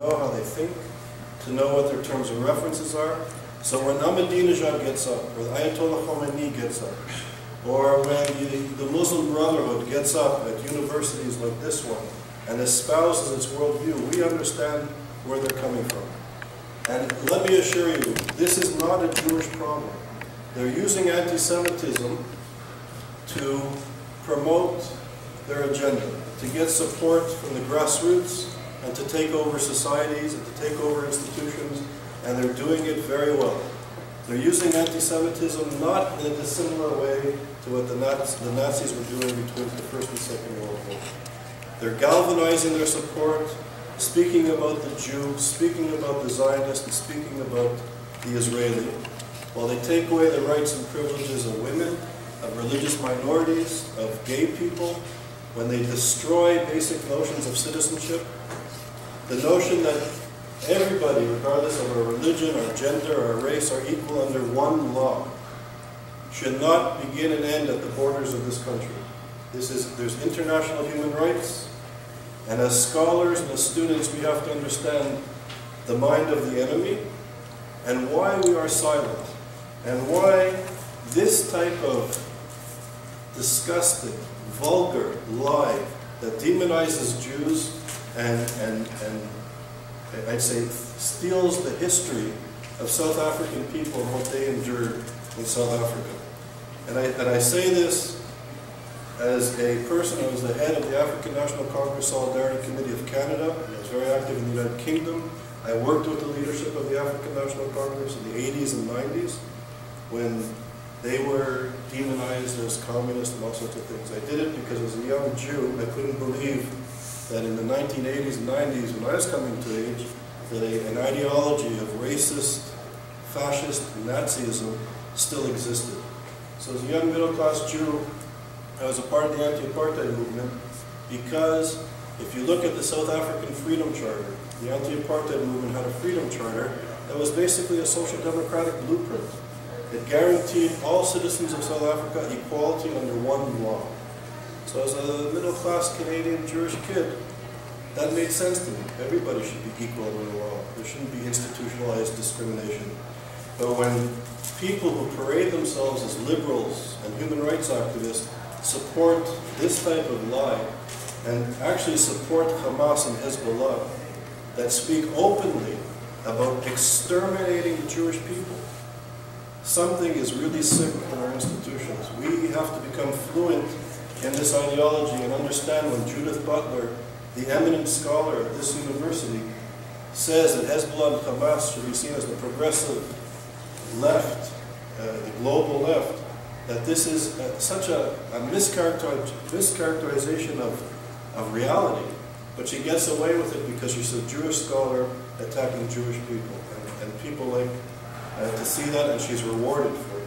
know how they think, to know what their terms of references are. So when Ahmadinejad gets up, or Ayatollah Khomeini gets up, or when the, the Muslim Brotherhood gets up at universities like this one and espouses its worldview, we understand where they're coming from. And let me assure you, this is not a Jewish problem. They're using anti-Semitism to promote their agenda, to get support from the grassroots, and to take over societies and to take over institutions, and they're doing it very well. They're using anti-Semitism not in a dissimilar way to what the, Naz the Nazis were doing between the First and Second World War. They're galvanizing their support, speaking about the Jew, speaking about the Zionist, and speaking about the Israeli, while they take away the rights and privileges of women, of religious minorities, of gay people, when they destroy basic notions of citizenship, the notion that everybody, regardless of our religion, our gender, our race, are equal under one law, should not begin and end at the borders of this country. This is, there's international human rights, and as scholars and as students, we have to understand the mind of the enemy and why we are silent, and why this type of disgusting, vulgar lie that demonizes Jews and, and, and I'd say steals the history of South African people and what they endured in South Africa. And I, and I say this as a person who was the head of the African National Congress Solidarity Committee of Canada. I was very active in the United Kingdom. I worked with the leadership of the African National Congress in the 80s and 90s when they were demonized as communists and all sorts of things. I did it because as a young Jew, I couldn't believe that in the 1980s and 90s, when I was coming to age, that a, an ideology of racist, fascist Nazism still existed. So as a young middle-class Jew, I was a part of the anti-apartheid movement because if you look at the South African Freedom Charter, the anti-apartheid movement had a freedom charter that was basically a social democratic blueprint. It guaranteed all citizens of South Africa equality under one law. So as a middle-class Canadian Jewish kid, that made sense to me. Everybody should be equal in the law. There shouldn't be institutionalized discrimination. But when people who parade themselves as liberals and human rights activists support this type of lie and actually support Hamas and Hezbollah that speak openly about exterminating the Jewish people, something is really sick in our institutions. We have to become fluent in this ideology and understand when Judith Butler, the eminent scholar at this university, says that Hezbollah and Hamas should be seen as the progressive left, uh, the global left, that this is uh, such a, a mischaracterization of, of reality. But she gets away with it because she's a Jewish scholar attacking Jewish people. And, and people like uh, to see that, and she's rewarded for it.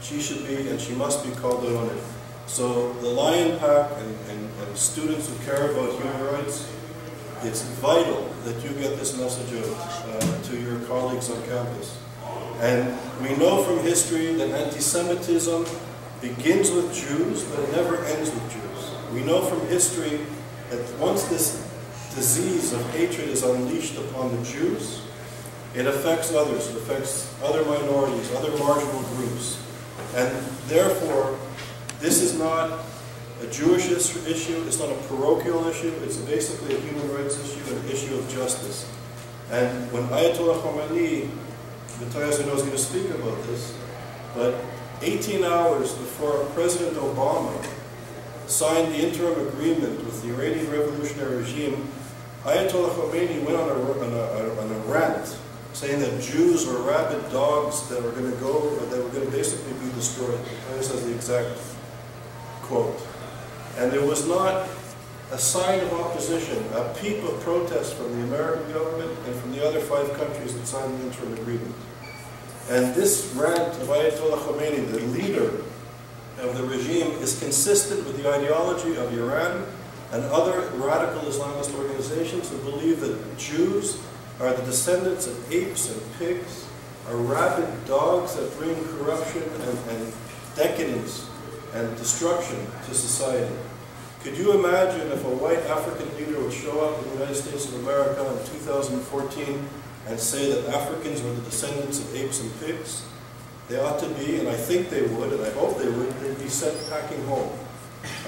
She should be, and she must be called out on it. So the LIONPAC and, and, and, students who care about human rights, it's vital that you get this message out uh, to your colleagues on campus. And we know from history that anti-Semitism begins with Jews, but it never ends with Jews. We know from history that once this disease of hatred is unleashed upon the Jews, it affects others, it affects other minorities, other marginal groups. And therefore, this is not a Jewish issue, it's not a parochial issue, it's basically a human rights issue, an issue of justice. And when Ayatollah Khomeini, Matthias I know is going to speak about this, but 18 hours before President Obama signed the interim agreement with the Iranian revolutionary regime, Ayatollah Khomeini went on a, on a, on a rant saying that Jews were rabid dogs that were going to go, that were going to basically be destroyed. This is the exact quote. And there was not a sign of opposition, a peep of protest from the American government and from the other five countries that signed the interim agreement. And this rant of Ayatollah Khomeini, the leader of the regime, is consistent with the ideology of Iran and other radical Islamist organizations who believe that Jews are the descendants of apes and pigs, are rabid dogs that bring corruption and, and decadence and destruction to society. Could you imagine if a white African leader would show up in the United States of America in 2014 and say that Africans were the descendants of apes and pigs? They ought to be, and I think they would, and I hope they would, they'd be sent packing home.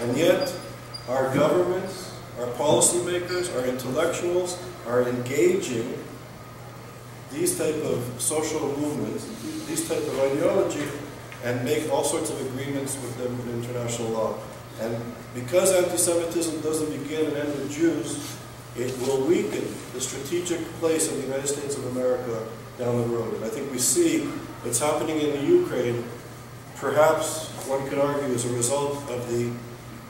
And yet, our governments, our policymakers, our intellectuals are engaging these type of social movements, these type of ideology, and make all sorts of agreements with them in international law. And because anti-Semitism doesn't begin and end with Jews, it will weaken the strategic place of the United States of America down the road. And I think we see what's happening in the Ukraine, perhaps one could argue as a result of the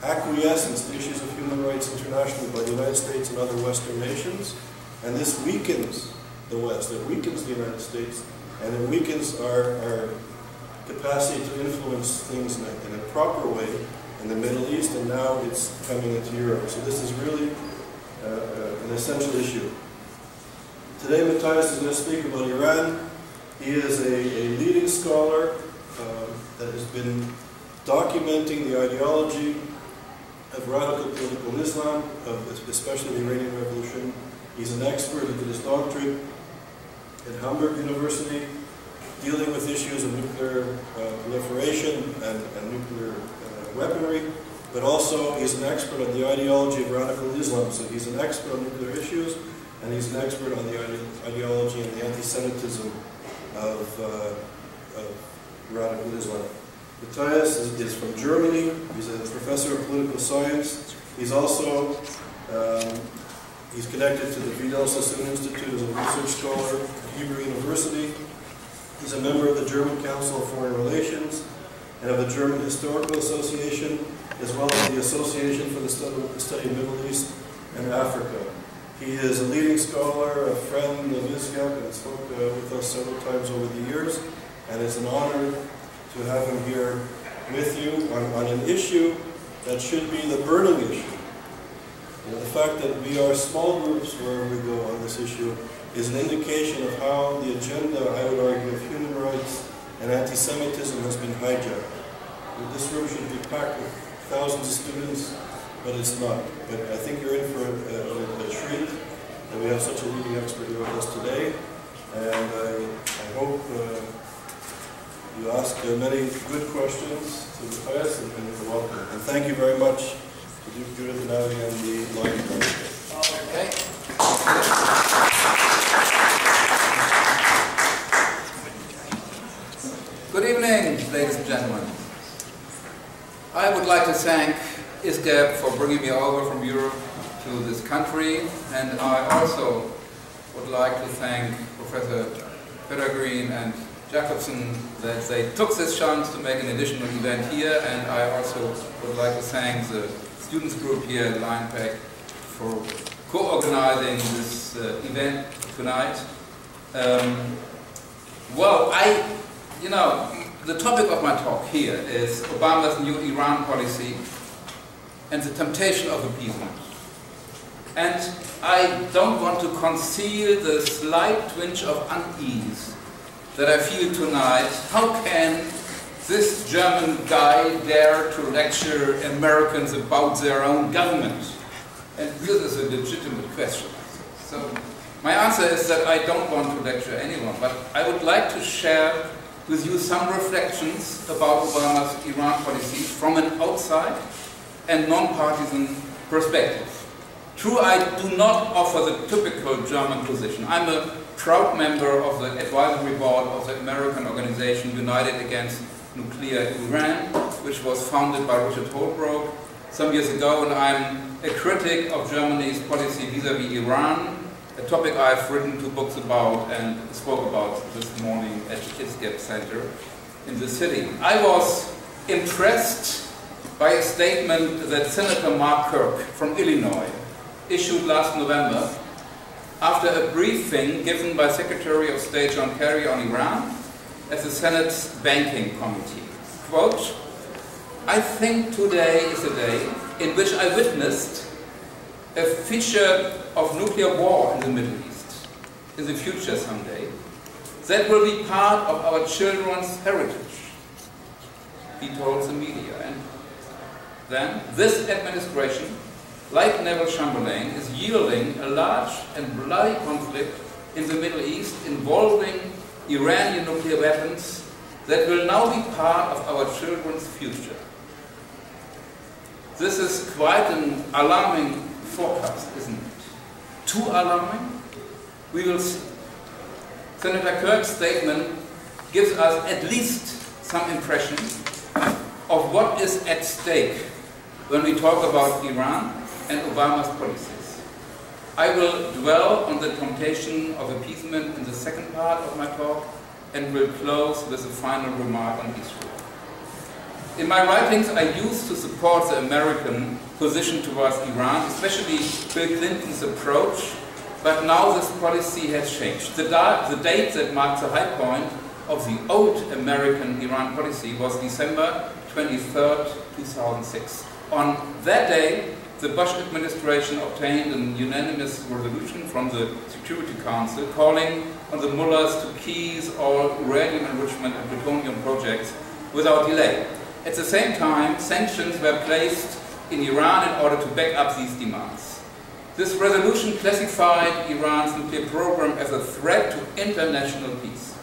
acquiescence to issues of human rights internationally by the United States and other Western nations. And this weakens the West, it weakens the United States, and it weakens our, our capacity to influence things in a, in a proper way in the Middle East, and now it's coming into Europe. So this is really uh, uh, an essential issue. Today Matthias is going to speak about Iran. He is a, a leading scholar um, that has been documenting the ideology of radical political Islam, of especially the Iranian Revolution. He's an expert. He did his doctorate at Hamburg University, dealing with issues of nuclear uh, proliferation and, and nuclear uh, weaponry, but also he's an expert on the ideology of radical Islam. So he's an expert on nuclear issues, and he's an expert on the ide ideology and the anti-Semitism of, uh, of radical Islam. Matthias is, is, from Germany. He's a professor of political science. He's also um, he's connected to the Vidal Sassoon Institute as a research scholar at Hebrew University. He's a member of the German Council of Foreign Relations and of the German Historical Association, as well as the Association for the Study of Middle East and Africa. He is a leading scholar, a friend of ISGAP, and spoke uh, with us several times over the years, and it's an honor to have him here with you on, on an issue that should be the burning issue. You know, the fact that we are small groups wherever we go on this issue is an indication of how the agenda, I would argue, of human rights and anti-Semitism has been hijacked. This room should be packed with thousands of students, but it's not. But I think you're in for a, a, a treat that we have such a leading expert here with us today. And I, I hope uh, you ask uh, many good questions to the class and, you're welcome. And thank you very much to Judith and the line. Okay. Good evening, ladies and gentlemen. I would like to thank ISGAP for bringing me over from Europe to this country, and I also would like to thank Professor Peregrine and Jacobson that they took this chance to make an additional event here, and I also would like to thank the students group here at LIONPAC for co-organizing this uh, event tonight. Um, well, I, you know, the topic of my talk here is Obama's new Iran policy and the temptation of appeasement. And I don't want to conceal the slight twinge of unease that I feel tonight, how can this German guy dare to lecture Americans about their own government? And this is a legitimate question. So my answer is that I don't want to lecture anyone, but I would like to share with you some reflections about Obama's Iran policy from an outside and non-partisan perspective. True, I do not offer the typical German position. I'm a proud member of the advisory board of the American organization United Against Nuclear Iran, which was founded by Richard Holbrooke some years ago, and I'm a critic of Germany's policy vis-à-vis -vis Iran, topic I've written two books about and spoke about this morning at the ISGAP Center in the city. I was impressed by a statement that Senator Mark Kirk from Illinois issued last November after a briefing given by Secretary of State John Kerry on Iran at the Senate's Banking Committee. Quote, I think today is a day in which I witnessed a feature of nuclear war in the Middle East, in the future someday, that will be part of our children's heritage, he told the media. And then, this administration, like Neville Chamberlain, is yielding a large and bloody conflict in the Middle East involving Iranian nuclear weapons that will now be part of our children's future. This is quite an alarming forecast, isn't it? Too alarming? We will see. Senator Kirk's statement gives us at least some impression of what is at stake when we talk about Iran and Obama's policies. I will dwell on the temptation of appeasement in the second part of my talk and will close with a final remark on Israel. In my writings, I used to support the American position towards Iran, especially Bill Clinton's approach, but now this policy has changed. The, the date that marks the high point of the old American Iran policy was December 23, 2006. On that day, the Bush administration obtained an unanimous resolution from the Security Council calling on the mullahs to cease all uranium enrichment and plutonium projects without delay. At the same time, sanctions were placed in Iran in order to back up these demands. This resolution classified Iran's nuclear program as a threat to international peace.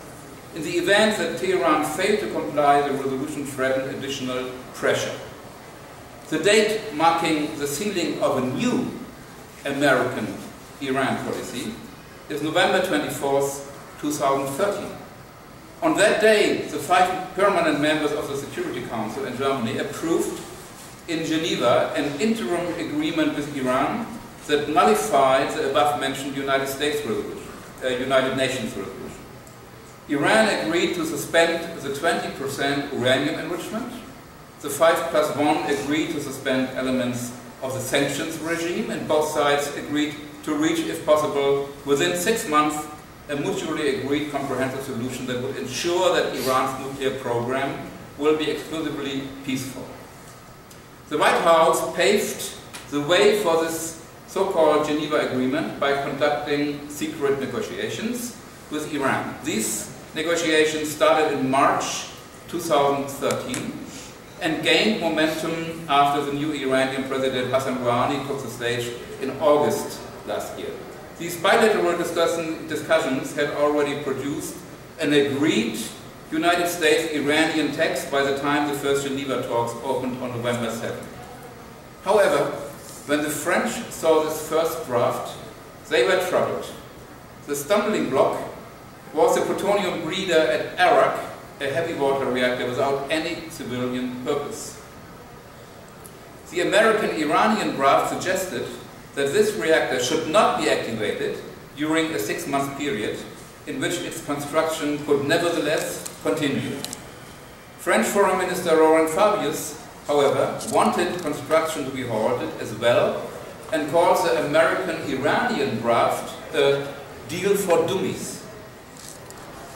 In the event that Tehran failed to comply, the resolution threatened additional pressure. The date marking the sealing of a new American Iran policy is November 24, 2013. On that day, the five permanent members of the Security Council in Germany approved in Geneva an interim agreement with Iran that nullified the above-mentioned United States resolution, uh, United Nations resolution. Iran agreed to suspend the 20% uranium enrichment. The 5 plus 1 agreed to suspend elements of the sanctions regime, and both sides agreed to reach, if possible, within six months, a mutually agreed comprehensive solution that would ensure that Iran's nuclear program will be exclusively peaceful. The White House paved the way for this so-called Geneva Agreement by conducting secret negotiations with Iran. These negotiations started in March 2013 and gained momentum after the new Iranian President Hassan Rouhani took the stage in August last year. These bilateral discussions had already produced an agreed United States-Iranian text by the time the first Geneva talks opened on November 7. However, when the French saw this first draft, they were troubled. The stumbling block was the plutonium breeder at Arak, a heavy water reactor without any civilian purpose. The American-Iranian draft suggested that this reactor should not be activated during a six-month period in which its construction could nevertheless continue. French Foreign Minister Laurent Fabius, however, wanted construction to be halted as well and calls the American-Iranian draft a deal for dummies.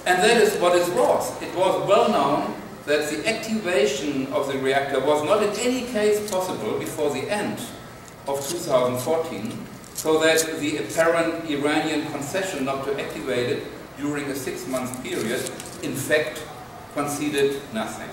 And that is what it was. It was well known that the activation of the reactor was not in any case possible before the end of 2014, so that the apparent Iranian concession not to activate it during a six-month period, in fact, conceded nothing.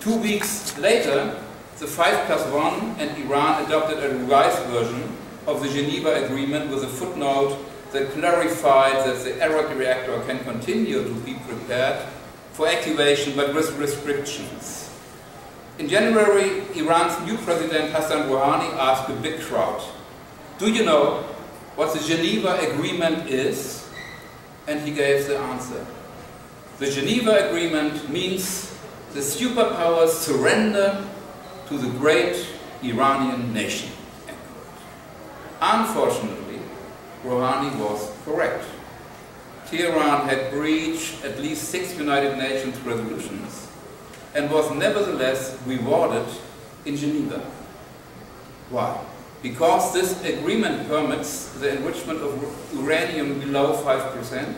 Two weeks later, the 5 plus 1 and Iran adopted a revised version of the Geneva Agreement with a footnote that clarified that the Arak reactor can continue to be prepared for activation but with restrictions. In January, Iran's new president Hassan Rouhani asked a big crowd, do you know what the Geneva Agreement is? And he gave the answer. The Geneva Agreement means the superpowers surrender to the great Iranian nation. Unfortunately, Rouhani was correct. Tehran had breached at least six United Nations resolutions and was nevertheless rewarded in Geneva. Why? Because this agreement permits the enrichment of uranium below 5%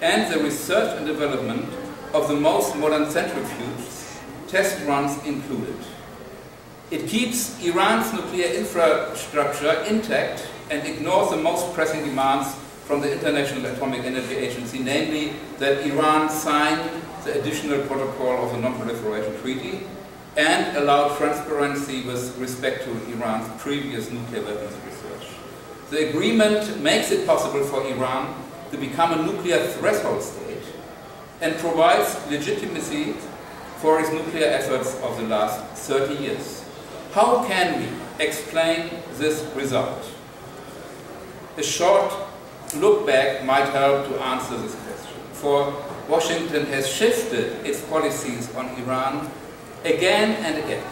and the research and development of the most modern centrifuges, test runs included. It keeps Iran's nuclear infrastructure intact and ignores the most pressing demands from the International Atomic Energy Agency, namely that Iran sign the additional protocol of the Non-Proliferation Treaty and allowed transparency with respect to Iran's previous nuclear weapons research. The agreement makes it possible for Iran to become a nuclear threshold state and provides legitimacy for its nuclear efforts of the last 30 years. How can we explain this result? A short look back might help to answer this question. For Washington has shifted its policies on Iran again and again.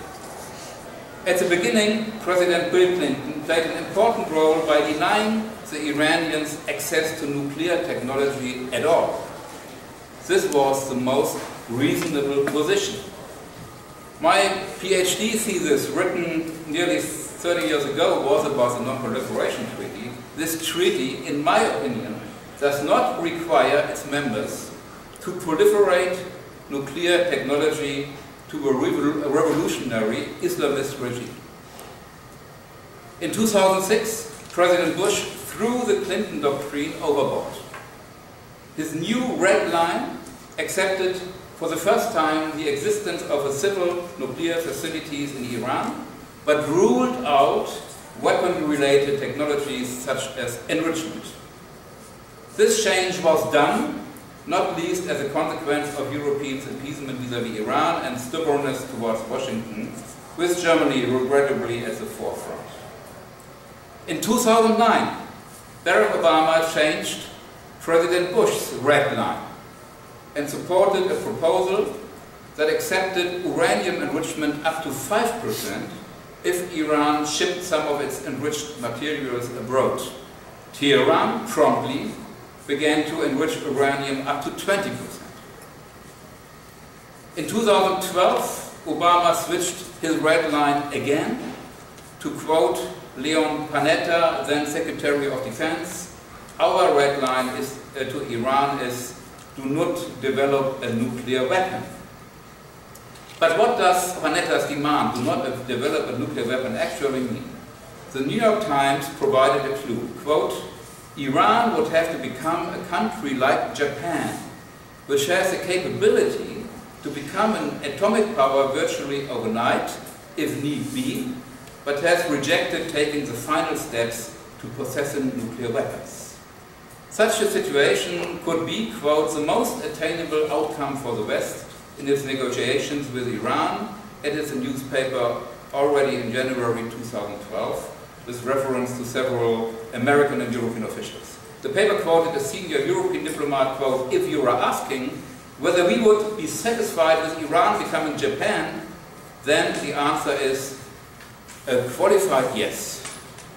At the beginning, President Bill Clinton played an important role by denying the Iranians access to nuclear technology at all. This was the most reasonable position. My PhD thesis, written nearly 30 years ago, was about the Non-Proliferation Treaty. This treaty, in my opinion, does not require its members to proliferate nuclear technology to a, revolutionary Islamist regime. In 2006, President Bush threw the Clinton doctrine overboard. His new red line accepted for the first time the existence of a civil nuclear facilities in Iran, but ruled out weapon-related technologies such as enrichment. This change was done not least as a consequence of European appeasement vis-à-vis -vis Iran and stubbornness towards Washington, with Germany regrettably at the forefront. In 2009, Barack Obama changed President Bush's red line and supported a proposal that accepted uranium enrichment up to 5% if Iran shipped some of its enriched materials abroad. Tehran promptly began to enrich uranium up to 20%. In 2012, Obama switched his red line again to quote Leon Panetta, then Secretary of Defense, our red line is, uh, to Iran is do not develop a nuclear weapon. But what does Panetta's demand, do not develop a nuclear weapon, actually mean? The New York Times provided a clue, quote, Iran would have to become a country like Japan, which has the capability to become an atomic power virtually overnight, if need be, but has rejected taking the final steps to possessing nuclear weapons. Such a situation could be, quote, the most attainable outcome for the West in its negotiations with Iran, added a newspaper already in January 2012, with reference to several American and European officials. The paper quoted a senior European diplomat, quote, if you are asking whether we would be satisfied with Iran becoming Japan, then the answer is a qualified yes,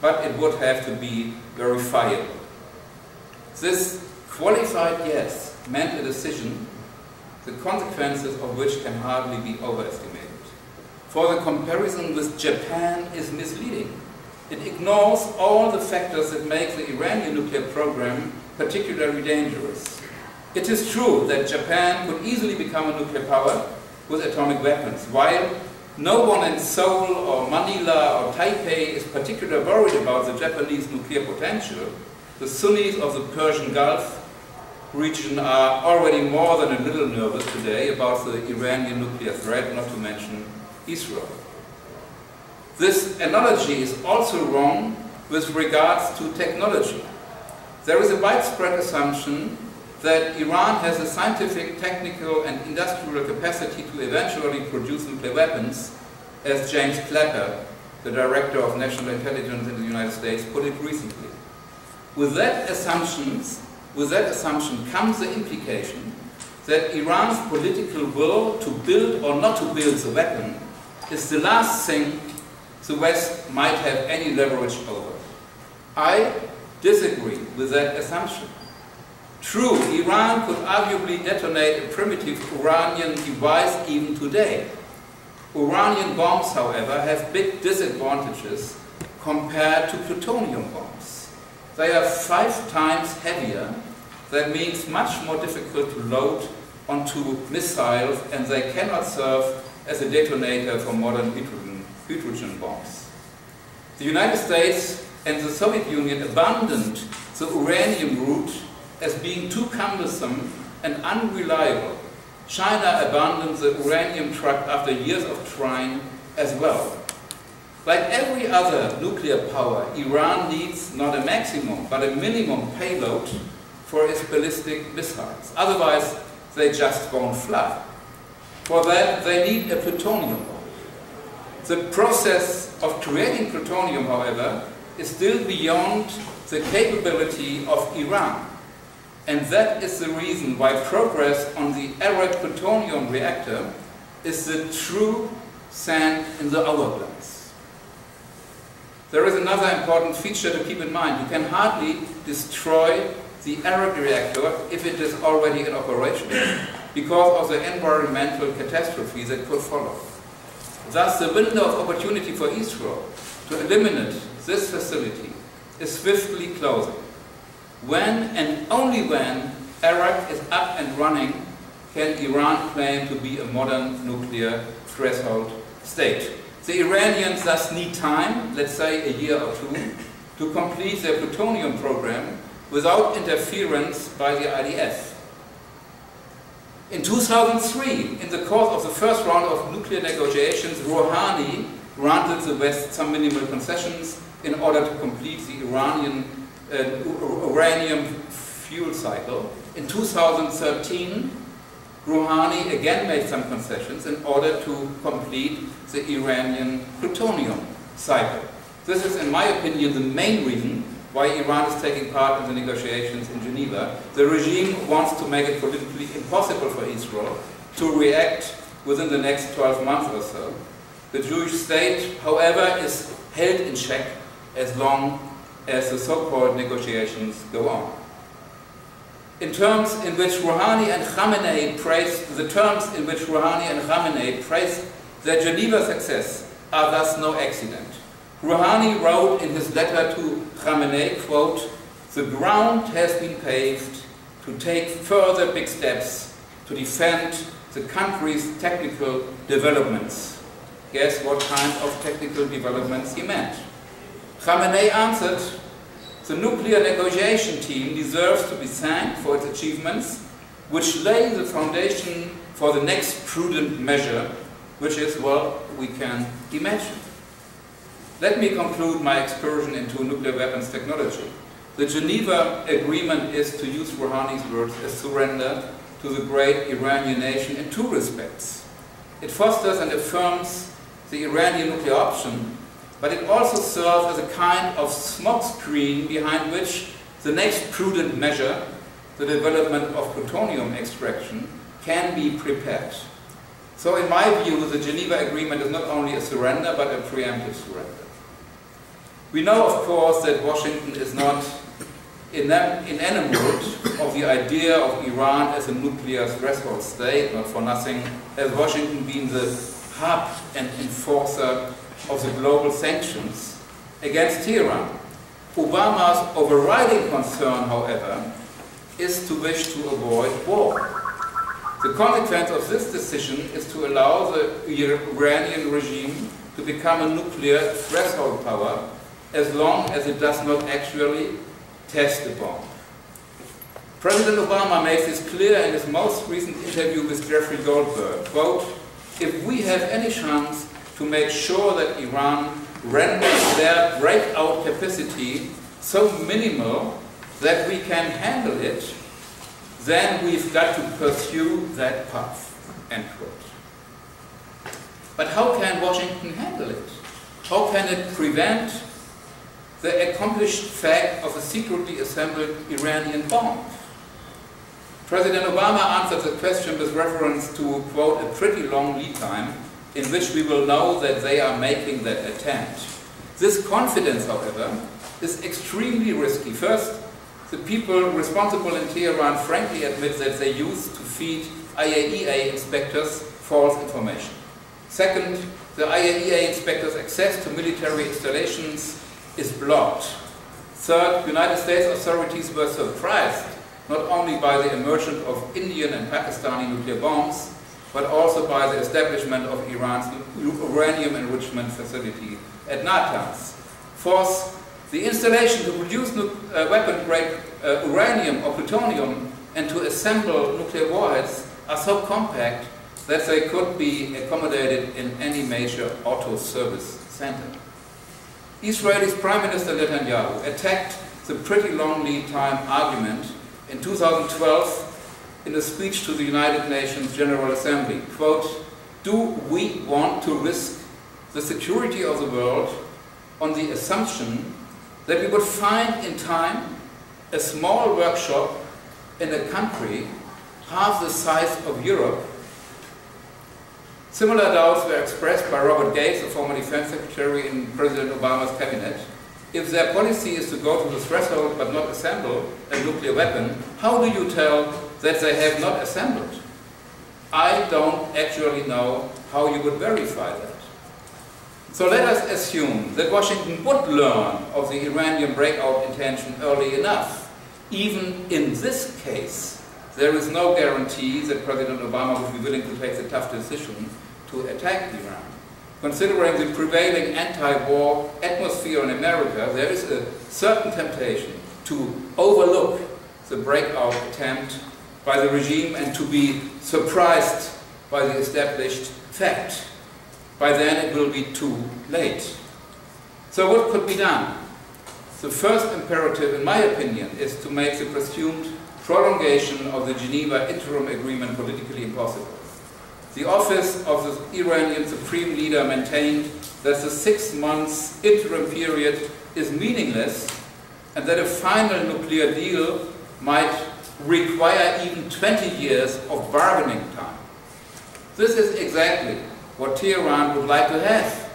but it would have to be verifiable. This qualified yes meant a decision, the consequences of which can hardly be overestimated. For the comparison with Japan is misleading. It ignores all the factors that make the Iranian nuclear program particularly dangerous. It is true that Japan could easily become a nuclear power with atomic weapons, while no one in Seoul or Manila or Taipei is particularly worried about the Japanese nuclear potential. The Sunnis of the Persian Gulf region are already more than a little nervous today about the Iranian nuclear threat, not to mention Israel. This analogy is also wrong with regards to technology. There is a widespread assumption that Iran has the scientific, technical and industrial capacity to eventually produce nuclear weapons, as James Clapper, the Director of National Intelligence in the United States, put it recently. With that, assumptions, with that assumption comes the implication that Iran's political will to build or not to build the weapon is the last thing the West might have any leverage over. I disagree with that assumption. True, Iran could arguably detonate a primitive Iranian device even today. Uranium bombs, however, have big disadvantages compared to plutonium bombs. They are five times heavier, that means much more difficult to load onto missiles, and they cannot serve as a detonator for modern hydrogen bombs. The United States and the Soviet Union abandoned the uranium route as being too cumbersome and unreliable China abandoned the uranium truck after years of trying as well. Like every other nuclear power, Iran needs not a maximum, but a minimum payload for its ballistic missiles. Otherwise, they just won't fly. For that, they need a plutonium. The process of creating plutonium, however, is still beyond the capability of Iran. And that is the reason why progress on the Arak plutonium reactor is the true sand in the hourglass. There is another important feature to keep in mind. You can hardly destroy the Arak reactor if it is already in operation because of the environmental catastrophe that could follow. Thus, the window of opportunity for Israel to eliminate this facility is swiftly closing. When and only when Arak is up and running can Iran claim to be a modern nuclear threshold state. The Iranians thus need time, let's say a year or two, to complete their plutonium program without interference by the IDF. In 2003, in the course of the first round of nuclear negotiations, Rouhani granted the West some minimal concessions in order to complete the Iranian uh, uranium fuel cycle. In 2013, Rouhani again made some concessions in order to complete the Iranian plutonium cycle. This is, in my opinion, the main reason why Iran is taking part in the negotiations in Geneva. The regime wants to make it politically impossible for Israel to react within the next 12 months or so. The Jewish state, however, is held in check as long as the so-called negotiations go on. In terms in which Rouhani and Khamenei praised, the terms in which Rouhani and Khamenei praised their Geneva success are thus no accident. Rouhani wrote in his letter to Khamenei, quote, the ground has been paved to take further big steps to defend the country's technical developments. Guess what kind of technical developments he meant? Khamenei answered, the nuclear negotiation team deserves to be thanked for its achievements, which lay the foundation for the next prudent measure, which is, well, we can imagine. Let me conclude my excursion into nuclear weapons technology. The Geneva Agreement is, to use Rouhani's words, a surrender to the great Iranian nation in two respects. It fosters and affirms the Iranian nuclear option but it also serves as a kind of smokescreen behind which the next prudent measure, the development of plutonium extraction, can be prepared. So in my view, the Geneva Agreement is not only a surrender, but a preemptive surrender. We know, of course, that Washington is not in enamored of the idea of Iran as a nuclear threshold state, not for nothing, has Washington been the hub and enforcer of the global sanctions against Tehran. Obama's overriding concern, however, is to wish to avoid war. The consequence of this decision is to allow the Iranian regime to become a nuclear threshold power as long as it does not actually test the bomb. President Obama makes this clear in his most recent interview with Jeffrey Goldberg. Quote, if we have any chance to make sure that Iran renders their breakout capacity so minimal that we can handle it, then we've got to pursue that path. End quote. But how can Washington handle it? How can it prevent the accomplished fact of a secretly assembled Iranian bomb? President Obama answered the question with reference to, quote, a pretty long lead time in which we will know that they are making that attempt. This confidence, however, is extremely risky. First, the people responsible in Tehran frankly admit that they used to feed IAEA inspectors false information. Second, the IAEA inspectors' access to military installations is blocked. Third, United States authorities were surprised not only by the emergence of Indian and Pakistani nuclear bombs, but also by the establishment of Iran's uranium enrichment facility at Natanz. Fourth, the installation to produce uh, weapon-grade uh, uranium or plutonium and to assemble nuclear warheads are so compact that they could be accommodated in any major auto service center. Israel's Prime Minister Netanyahu attacked the pretty long lead time argument in 2012 in a speech to the United Nations General Assembly. Quote, do we want to risk the security of the world on the assumption that we would find in time a small workshop in a country half the size of Europe Similar doubts were expressed by Robert Gates, a former defense secretary in President Obama's cabinet. If their policy is to go to the threshold but not assemble a nuclear weapon, how do you tell that they have not assembled? I don't actually know how you would verify that. So let us assume that Washington would learn of the Iranian breakout intention early enough. Even in this case, there is no guarantee that President Obama would be willing to take the tough decision to attack Iran. Considering the prevailing anti-war atmosphere in America, there is a certain temptation to overlook the breakout attempt by the regime and to be surprised by the established fact. By then it will be too late. So what could be done? The first imperative, in my opinion, is to make the presumed prolongation of the Geneva Interim Agreement politically impossible. The office of the Iranian Supreme Leader maintained that the six months interim period is meaningless and that a final nuclear deal might require even 20 years of bargaining time. This is exactly what Tehran would like to have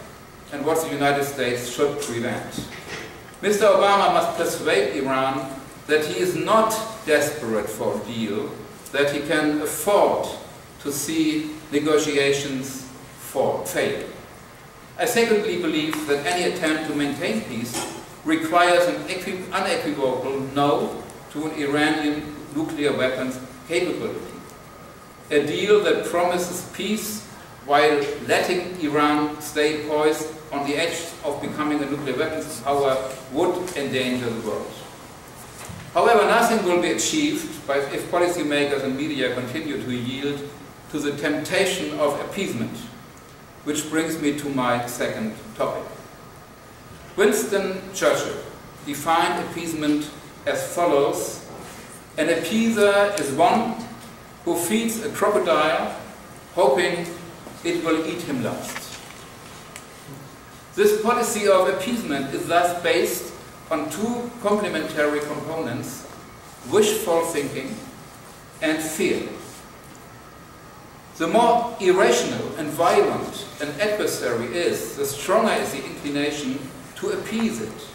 and what the United States should prevent. Mr. Obama must persuade Iran that he is not desperate for a deal, that he can afford to see negotiations for fail. I secondly believe that any attempt to maintain peace requires an unequivocal no to an Iranian nuclear weapons capability. A deal that promises peace while letting Iran stay poised on the edge of becoming a nuclear weapons power would endanger the world. However, nothing will be achieved by, if policymakers and media continue to yield to the temptation of appeasement, which brings me to my second topic. Winston Churchill defined appeasement as follows. An appeaser is one who feeds a crocodile hoping it will eat him last. This policy of appeasement is thus based on two complementary components, wishful thinking and fear. The more irrational and violent an adversary is, the stronger is the inclination to appease it.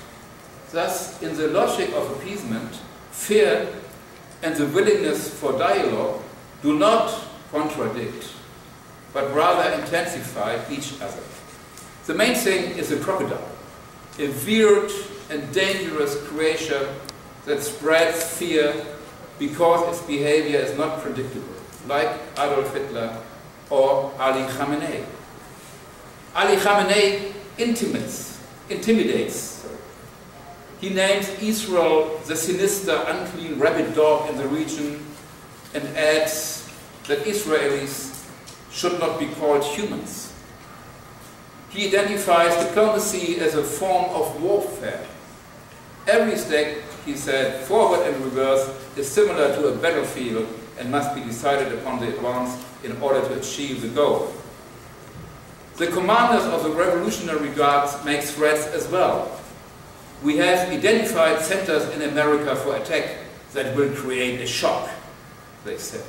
Thus, in the logic of appeasement, fear and the willingness for dialogue do not contradict, but rather intensify each other. The main thing is a crocodile, a weird and dangerous creature that spreads fear because its behavior is not predictable, like Adolf Hitler or Ali Khamenei. Ali Khamenei intimidates, intimidates. He names Israel the sinister, unclean rabid dog in the region and adds that Israelis should not be called humans. He identifies diplomacy as a form of warfare Every step, he said, forward and reverse is similar to a battlefield and must be decided upon the advance in order to achieve the goal. The commanders of the Revolutionary Guards make threats as well. We have identified centers in America for attack that will create a shock, they said.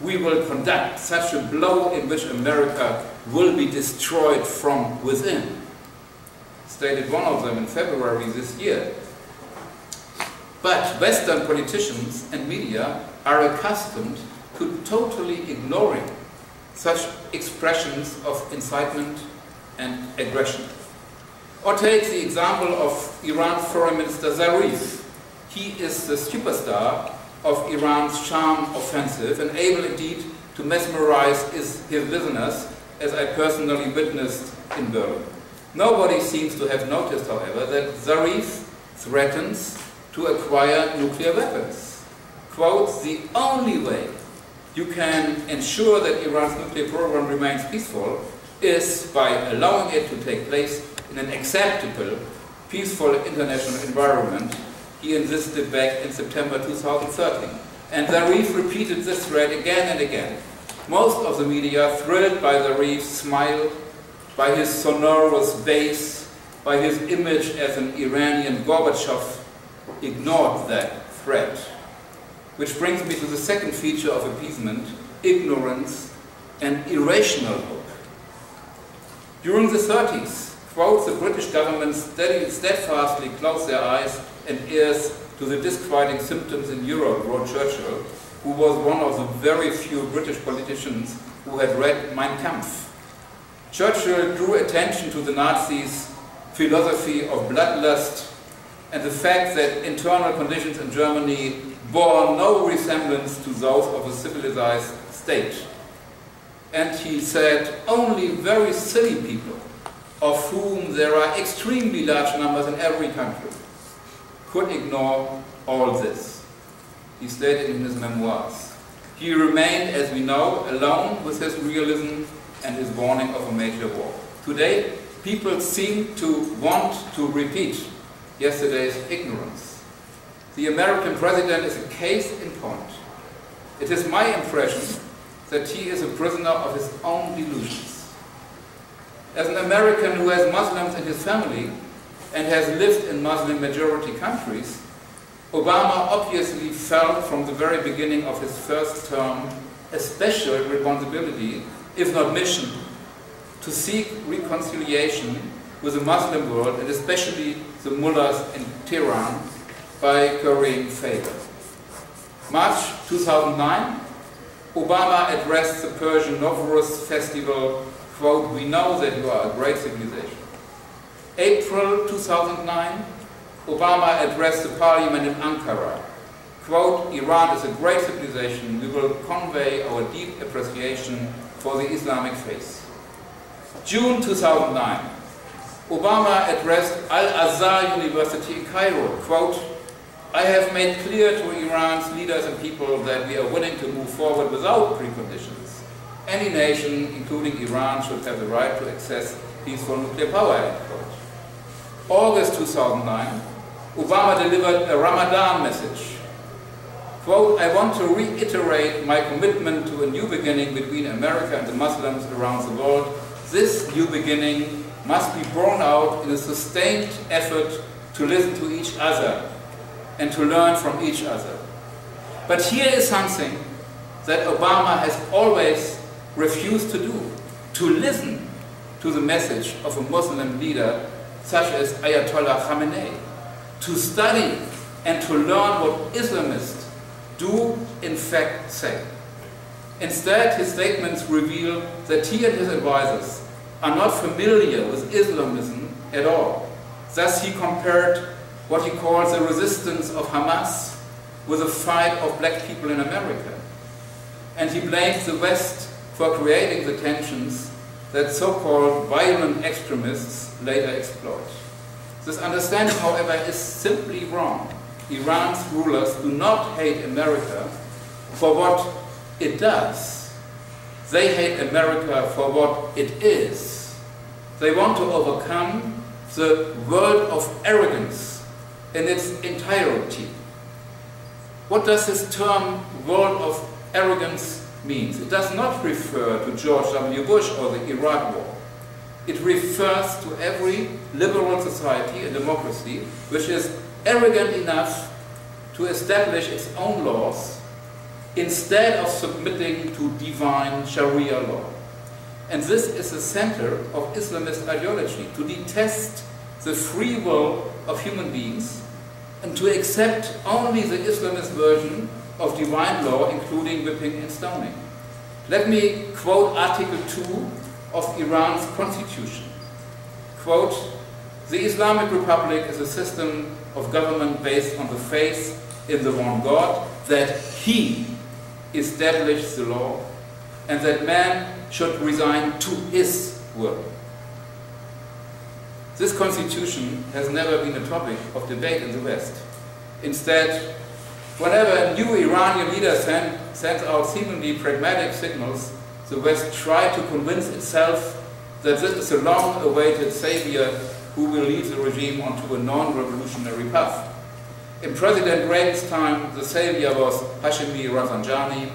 We will conduct such a blow in which America will be destroyed from within, stated one of them in February this year. But Western politicians and media are accustomed to totally ignoring such expressions of incitement and aggression. Or take the example of Iran's Foreign Minister Zarif. He is the superstar of Iran's charm offensive and able indeed to mesmerize his, his listeners, as I personally witnessed in Berlin. Nobody seems to have noticed, however, that Zarif threatens to acquire nuclear weapons. Quote, the only way you can ensure that Iran's nuclear program remains peaceful is by allowing it to take place in an acceptable, peaceful international environment, he insisted back in September 2013. And Zarif repeated this threat again and again. Most of the media, thrilled by Zarif's smile, by his sonorous bass, by his image as an Iranian Gorbachev, ignored that threat. Which brings me to the second feature of appeasement, ignorance and irrational hope. During the 30s, quote, the British government steadfastly closed their eyes and ears to the disquieting symptoms in Europe, wrote Churchill, who was one of the very few British politicians who had read Mein Kampf. Churchill drew attention to the Nazis' philosophy of bloodlust and the fact that internal conditions in Germany bore no resemblance to those of a civilized state. And he said, only very silly people, of whom there are extremely large numbers in every country, could ignore all this. He stated in his memoirs. He remained, as we know, alone with his realism and his warning of a major war. Today, people seem to want to repeat yesterday's ignorance. The American president is a case in point. It is my impression that he is a prisoner of his own delusions. As an American who has Muslims in his family and has lived in Muslim majority countries, Obama obviously felt from the very beginning of his first term a special responsibility, if not mission, to seek reconciliation with the Muslim world and especially the mullahs in Tehran by currying favor. March 2009, Obama addressed the Persian Nowruz festival, quote, we know that you are a great civilization. April 2009, Obama addressed the parliament in Ankara. Quote, Iran is a great civilization. We will convey our deep appreciation for the Islamic faith. June 2009, Obama addressed Al-Azhar University in Cairo. Quote, I have made clear to Iran's leaders and people that we are willing to move forward without preconditions. Any nation, including Iran, should have the right to access peaceful nuclear power. End quote. August 2009, Obama delivered a Ramadan message. Quote, I want to reiterate my commitment to a new beginning between America and the Muslims around the world. This new beginning must be borne out in a sustained effort to listen to each other and to learn from each other. But here is something that Obama has always refused to do, to listen to the message of a Muslim leader such as Ayatollah Khamenei, to study and to learn what Islamists do in fact say. Instead, his statements reveal that he and his advisors are not familiar with Islamism at all. Thus, he compared what he calls the resistance of Hamas with the fight of black people in America. And he blames the West for creating the tensions that so-called violent extremists later exploit. This understanding, however, is simply wrong. Iran's rulers do not hate America for what it does. They hate America for what it is. They want to overcome the world of arrogance in its entirety. What does this term world of arrogance mean? It does not refer to George W. Bush or the Iraq War. It refers to every liberal society and democracy which is arrogant enough to establish its own laws instead of submitting to divine Sharia law. And this is the center of Islamist ideology, to detest the free will of human beings and to accept only the Islamist version of divine law, including whipping and stoning. Let me quote Article 2 of Iran's constitution. Quote, the Islamic Republic is a system of government based on the faith in the one God, that He established the law, and that man should resign to His will. This constitution has never been a topic of debate in the West. Instead, Whenever a new Iranian leader send, sends out seemingly pragmatic signals, the West tried to convince itself that this is a long-awaited savior who will lead the regime onto a non-revolutionary path. In President Reagan's time, the savior was Hashemi Rafsanjani.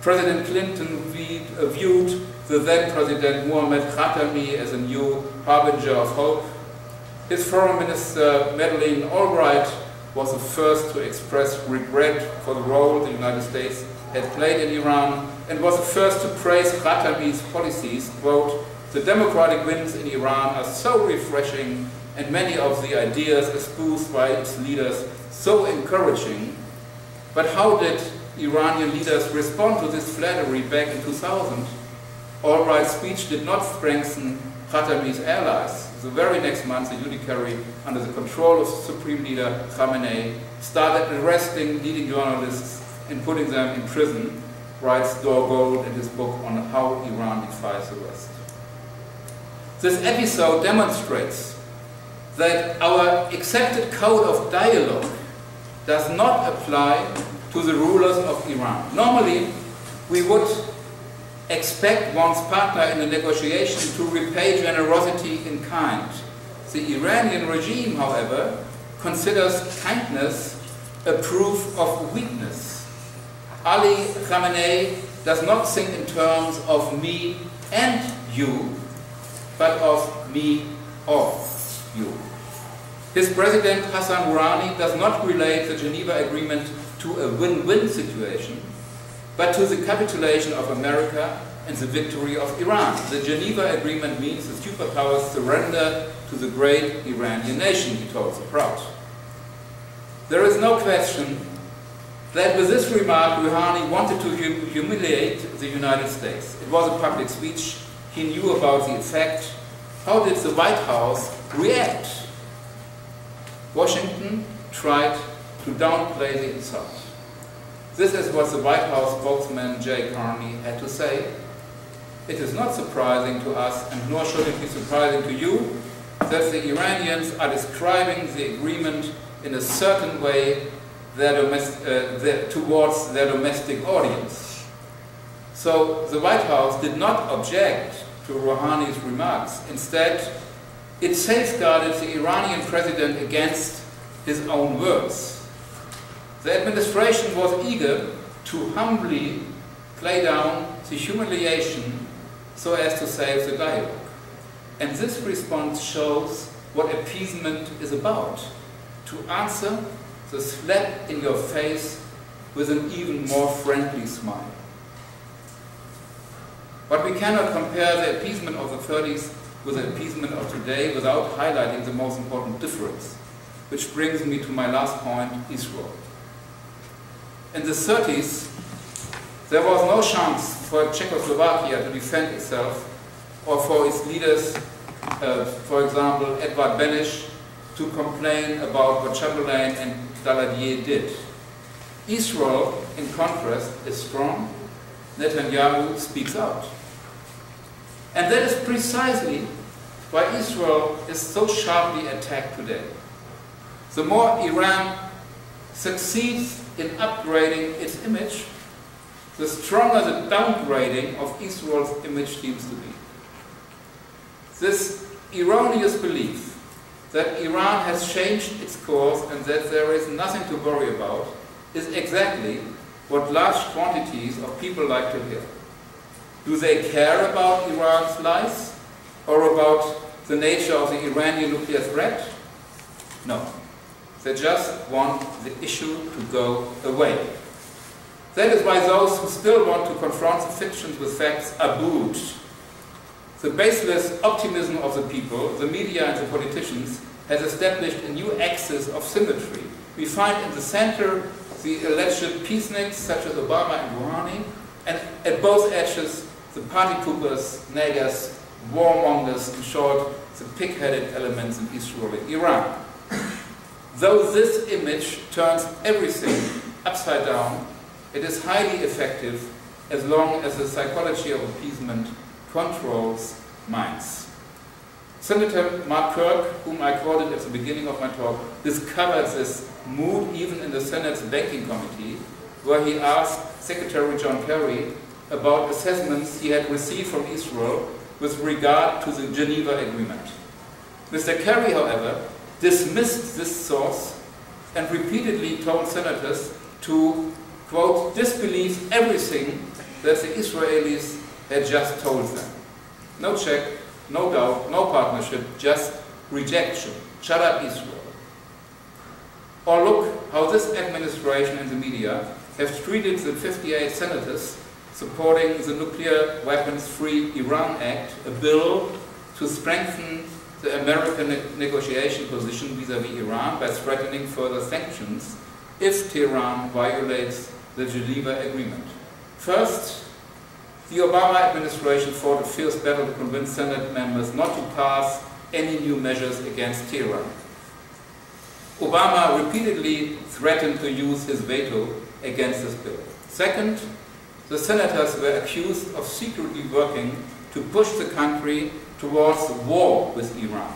President Clinton viewed uh, the then President Mohammad Khatami as a new harbinger of hope. His foreign minister, Madeleine Albright, was the first to express regret for the role the United States had played in Iran and was the first to praise Khatami's policies, quote, the democratic winds in Iran are so refreshing and many of the ideas espoused by its leaders so encouraging. But how did Iranian leaders respond to this flattery back in 2000? Albright's speech did not strengthen Khatami's allies. The very next month, the judiciary, under the control of Supreme Leader Khamenei, started arresting leading journalists and putting them in prison, writes Dore Gold in his book on how Iran defies the West. This episode demonstrates that our accepted code of dialogue does not apply to the rulers of Iran. Normally, we would expect one's partner in a negotiation to repay generosity in kind. The Iranian regime, however, considers kindness a proof of weakness. Ali Khamenei does not think in terms of me and you, but of me or you. His president Hassan Rouhani does not relate the Geneva Agreement to a win-win situation, but to the capitulation of America and the victory of Iran. The Geneva Agreement means the superpowers surrender to the great Iranian nation, he told the crowd. There is no question that with this remark, Rouhani wanted to hum humiliate the United States. It was a public speech he knew about the effect. How did the White House react? Washington tried to downplay the insult. This is what the White House spokesman Jay Carney had to say. It is not surprising to us, and nor should it be surprising to you, that the Iranians are describing the agreement in a certain way their uh, their, towards their domestic audience. So the White House did not object to Rouhani's remarks. Instead, it safeguarded the Iranian president against his own words. The administration was eager to humbly play down the humiliation so as to save the dialogue. And this response shows what appeasement is about, to answer the slap in your face with an even more friendly smile. But we cannot compare the appeasement of the 30s with the appeasement of today without highlighting the most important difference, which brings me to my last point, Israel. In the 30s, there was no chance for Czechoslovakia to defend itself or for its leaders, uh, for example, Edvard Beneš, to complain about what Chamberlain and Daladier did. Israel, in contrast, is strong. Netanyahu speaks out. And that is precisely why Israel is so sharply attacked today. The more Iran succeeds in upgrading its image, the stronger the downgrading of Israel's image seems to be. This erroneous belief that Iran has changed its course and that there is nothing to worry about is exactly what large quantities of people like to hear. Do they care about Iran's life or about the nature of the Iranian nuclear threat? No. They just want the issue to go away. That is why those who still want to confront the fictions with facts are booed. The baseless optimism of the people, the media and the politicians, has established a new axis of symmetry. We find in the center the alleged peaceniks such as Obama and Rouhani, and at both edges the party poopers, naggers, warmongers, in short, the pig-headed elements in Israel and Iran. Though this image turns everything upside down, it is highly effective as long as the psychology of appeasement controls minds. Senator Mark Kirk, whom I quoted at the beginning of my talk, discovered this mood even in the Senate's Banking Committee, where he asked Secretary John Kerry about assessments he had received from Israel with regard to the Geneva Agreement. Mr. Kerry, however, dismissed this source and repeatedly told senators to, quote, disbelieve everything that the Israelis had just told them. No check, no doubt, no partnership, just rejection. Shut up, Israel. Or look how this administration and the media have treated the 58 senators supporting the Nuclear Weapons Free Iran Act, a bill to strengthen the American negotiation position vis-à-vis -vis Iran by threatening further sanctions if Tehran violates the Geneva Agreement. First, the Obama administration fought a fierce battle to convince Senate members not to pass any new measures against Tehran. Obama repeatedly threatened to use his veto against this bill. Second, the senators were accused of secretly working to push the country towards war with Iran.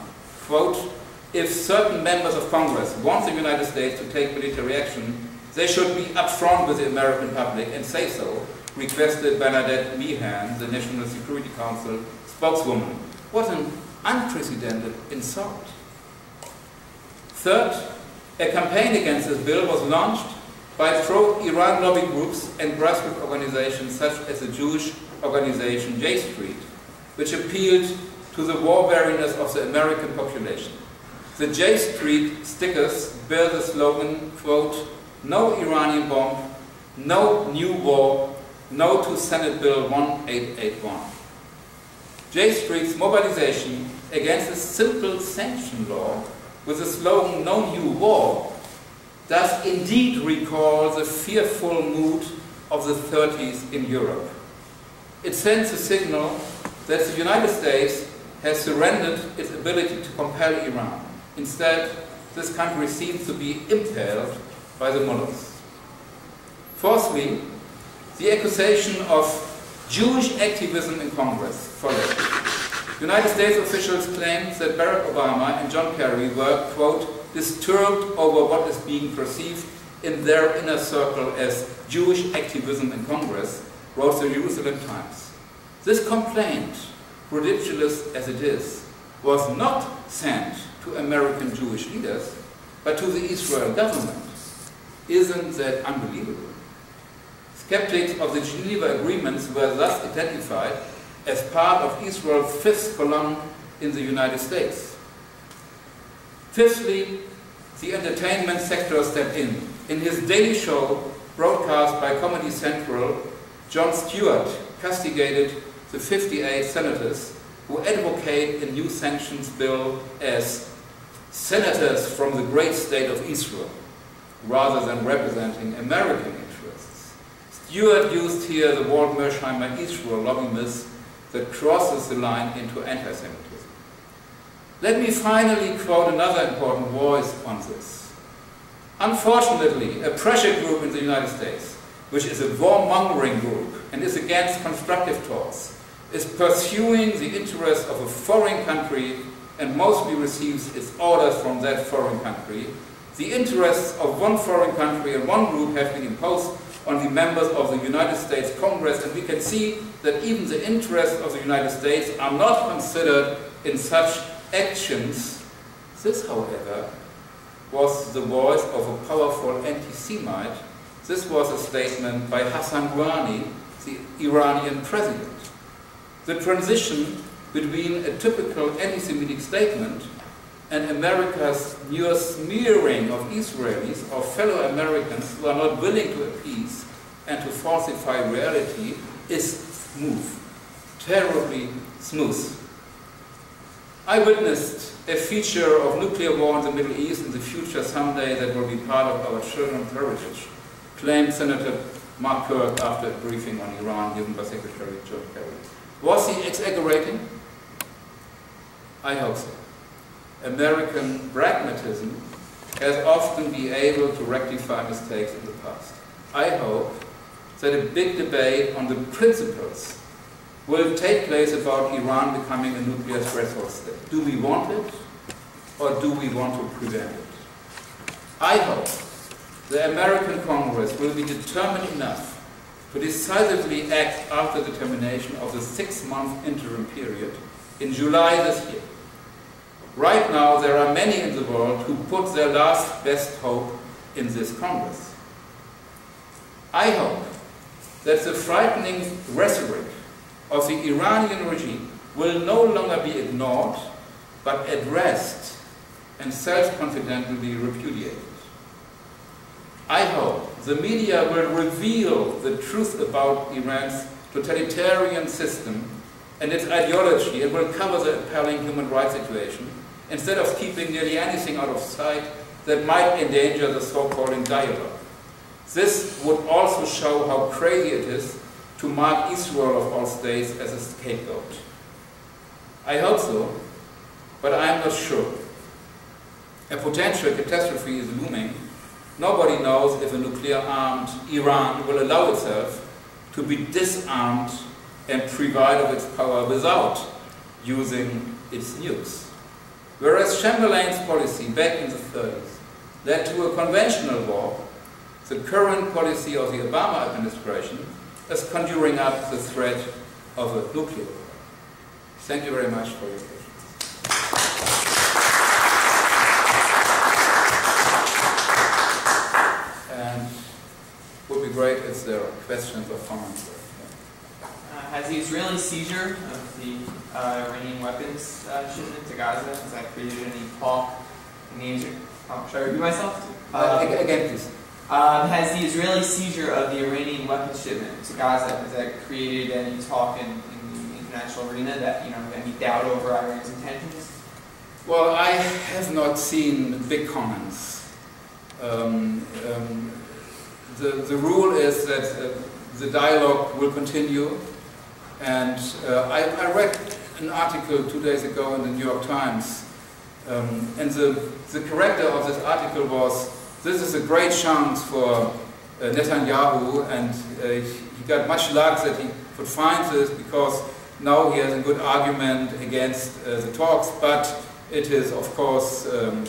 Quote, if certain members of Congress want the United States to take military action, they should be upfront with the American public and say so, requested Bernadette Meehan, the National Security Council spokeswoman. What an unprecedented insult. Third, a campaign against this bill was launched by pro-Iran lobby groups and grassroots organizations such as the Jewish organization J Street, which appealed to the war weariness of the American population. The J Street stickers bear the slogan, quote, no Iranian bomb, no new war, no to Senate Bill 1881. J Street's mobilization against a simple sanction law with the slogan No New War does indeed recall the fearful mood of the 30s in Europe. It sends a signal that the United States has surrendered its ability to compel Iran. Instead, this country seems to be impelled by the mullahs. Fourthly, the accusation of Jewish activism in Congress followed. United States officials claimed that Barack Obama and John Kerry were, quote, disturbed over what is being perceived in their inner circle as Jewish activism in Congress, wrote the Jerusalem Times. This complaint, ridiculous as it is, was not sent to American Jewish leaders, but to the Israel government. Isn't that unbelievable? Skeptics of the Geneva Agreements were thus identified as part of Israel's fifth column in the United States. Fifthly, the entertainment sector stepped in. In his daily show, broadcast by Comedy Central, Jon Stewart castigated the 58 senators who advocate a new sanctions bill as senators from the great state of Israel, rather than representing American interests. Stewart used here the Walt Mearsheimer Israel lobby myth that crosses the line into anti-Semitism. Let me finally quote another important voice on this. Unfortunately, a pressure group in the United States, which is a warmongering group and is against constructive talks, is pursuing the interests of a foreign country and mostly receives its orders from that foreign country. The interests of one foreign country and one group have been imposed on the members of the United States Congress, and we can see that even the interests of the United States are not considered in such actions. This, however, was the voice of a powerful anti-Semite. This was a statement by Hassan Rouhani, the Iranian president. The transition between a typical anti-Semitic statement and America's near smearing of Israelis or fellow Americans who are not willing to appease and to falsify reality is smooth, terribly smooth. I witnessed a feature of nuclear war in the Middle East in the future someday that will be part of our children's heritage, claimed Senator Mark Kirk after a briefing on Iran given by Secretary John Kerry. Was he exaggerating? I hope so. American pragmatism has often been able to rectify mistakes in the past. I hope that a big debate on the principles will take place about Iran becoming a nuclear threshold state. Do we want it or do we want to prevent it? I hope the American Congress will be determined enough to decisively act after the termination of the six-month interim period in July this year. Right now, there are many in the world who put their last best hope in this Congress. I hope that the frightening rhetoric of the Iranian regime will no longer be ignored, but addressed and self-confidently repudiated. I hope the media will reveal the truth about Iran's totalitarian system and its ideology and will cover the appalling human rights situation instead of keeping nearly anything out of sight that might endanger the so-called dialogue. This would also show how crazy it is to mark Israel of all states as a scapegoat. I hope so, but I am not sure. A potential catastrophe is looming. Nobody knows if a nuclear-armed Iran will allow itself to be disarmed and private of its power without using its nukes. Whereas Chamberlain's policy back in the 30s led to a conventional war, the current policy of the Obama administration is conjuring up the threat of a nuclear war. Thank you very much for your patience. And it would be great if there are questions or comments. Uh, has the Israeli seizure of the uh, Iranian weapons uh, shipment to Gaza, has that created any talk in the Asia? Oh, should I repeat myself? Uh, again, please. Um, has the Israeli seizure of the Iranian weapons shipment to Gaza, that created any talk in, in the international arena that, you know, any doubt over Iran's intentions? Well, I have not seen big comments. Um, um, the, the rule is that uh, the dialogue will continue and uh, I, I, read an article two days ago in the New York Times, um, and the, the character of this article was, this is a great chance for uh, Netanyahu, and uh, he got much luck that he could find this because now he has a good argument against uh, the talks, but it is, of course, um,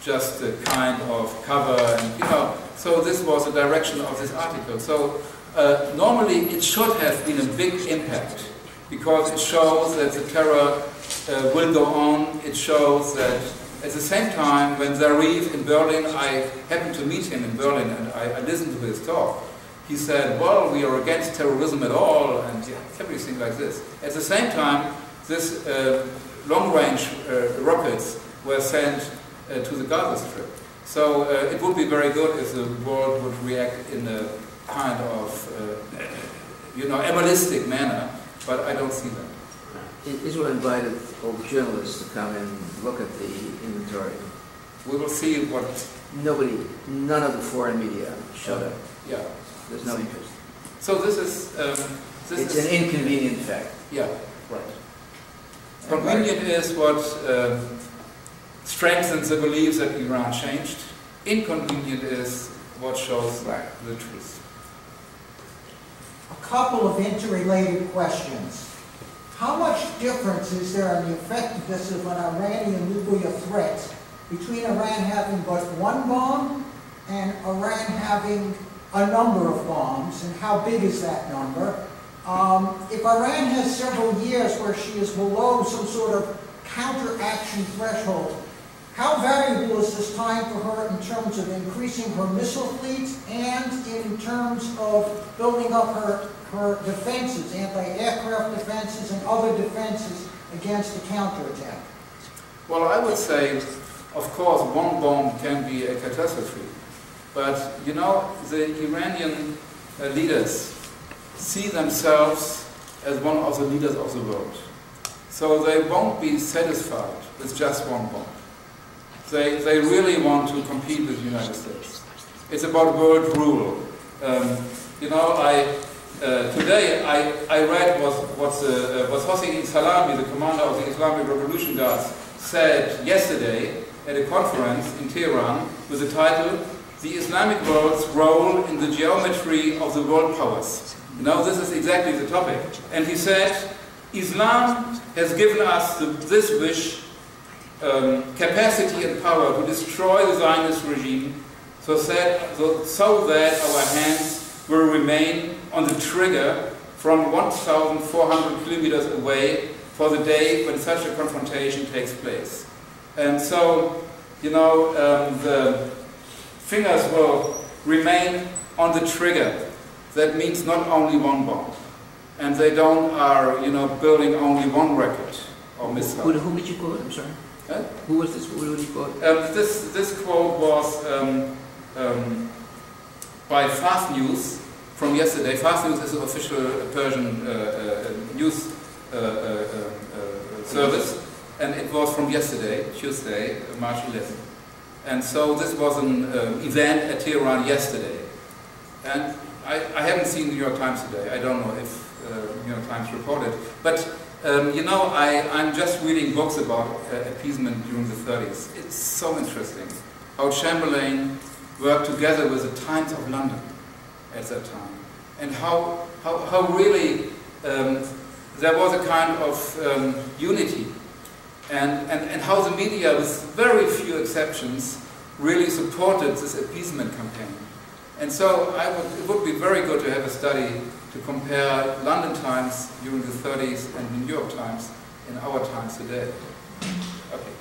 just a kind of cover, and you know, so this was the direction of this article. So uh, normally it should have been a big impact because it shows that the terror uh, will go on. It shows that at the same time when Zarif in Berlin, I happened to meet him in Berlin and I, I listened to his talk. He said, well, we are against terrorism at all and yeah, everything like this. At the same time, this uh, long-range uh, rockets were sent uh, to the Gaza Strip. So uh, it would be very good if the world would react in a kind of, uh, you know, animalistic manner, but I don't see that. Israel invited all the journalists to come and look at the inventory. We will see what... Nobody, none of the foreign media showed up. Yeah. There's no interest. So this is... Um, this it's is, an inconvenient fact. Yeah, right. Convenient is what uh, strengthens the belief that Iran changed. Inconvenient is what shows Right. the truth. A couple of interrelated questions. How much difference is there in the effectiveness of an Iranian nuclear threat between Iran having but one bomb and Iran having a number of bombs, and how big is that number? Um, if Iran has several years where she is below some sort of counteraction threshold, how valuable is this time for her in terms of increasing her missile fleet and in terms of building up her, her defenses, anti-aircraft defenses and other defenses against the counterattack? Well, I would say, of course, one bomb can be a catastrophe. But, you know, the Iranian uh, leaders see themselves as one of the leaders of the world. So they won't be satisfied with just one bomb. They, they really want to compete with the United States. It's about world rule. Um, you know, I, uh, today I, I read what, what, uh, what Hossein Salami, the commander of the Islamic Revolution Guards, said yesterday at a conference in Tehran with the title, The Islamic World's Role in the Geometry of the World Powers. Know, this is exactly the topic. And he said, Islam has given us the, this wish, um, capacity and power to destroy the Zionist regime so that, so, that our hands will remain on the trigger from 1,400 kilometers away for the day when such a confrontation takes place. And so, you know, um, the fingers will remain on the trigger. That means not only one bomb. And they don't are, you know, building only one rocket or Who, missile. who did you quote? I'm sorry. Huh? Who was this? Who did you quote? Um, this, this quote was um, um, by Fars News from yesterday. Fars News is an official Persian uh, uh, news uh, uh, uh, service, and it was from yesterday, Tuesday, March 11th. And so this was an um, event at Tehran yesterday. And I, I haven't seen the New York Times today. I don't know if uh, New York Times reported. But um, you know, I, I'm just reading books about uh, appeasement during the 30s. It's so interesting how Chamberlain worked together with the Times of London at that time, and how, how, how really um, there was a kind of um, unity, and, and, and how the media, with very few exceptions, really supported this appeasement campaign. And so I would, it would be very good to have a study to compare London Times during the 30s and New York Times in our times today. Okay.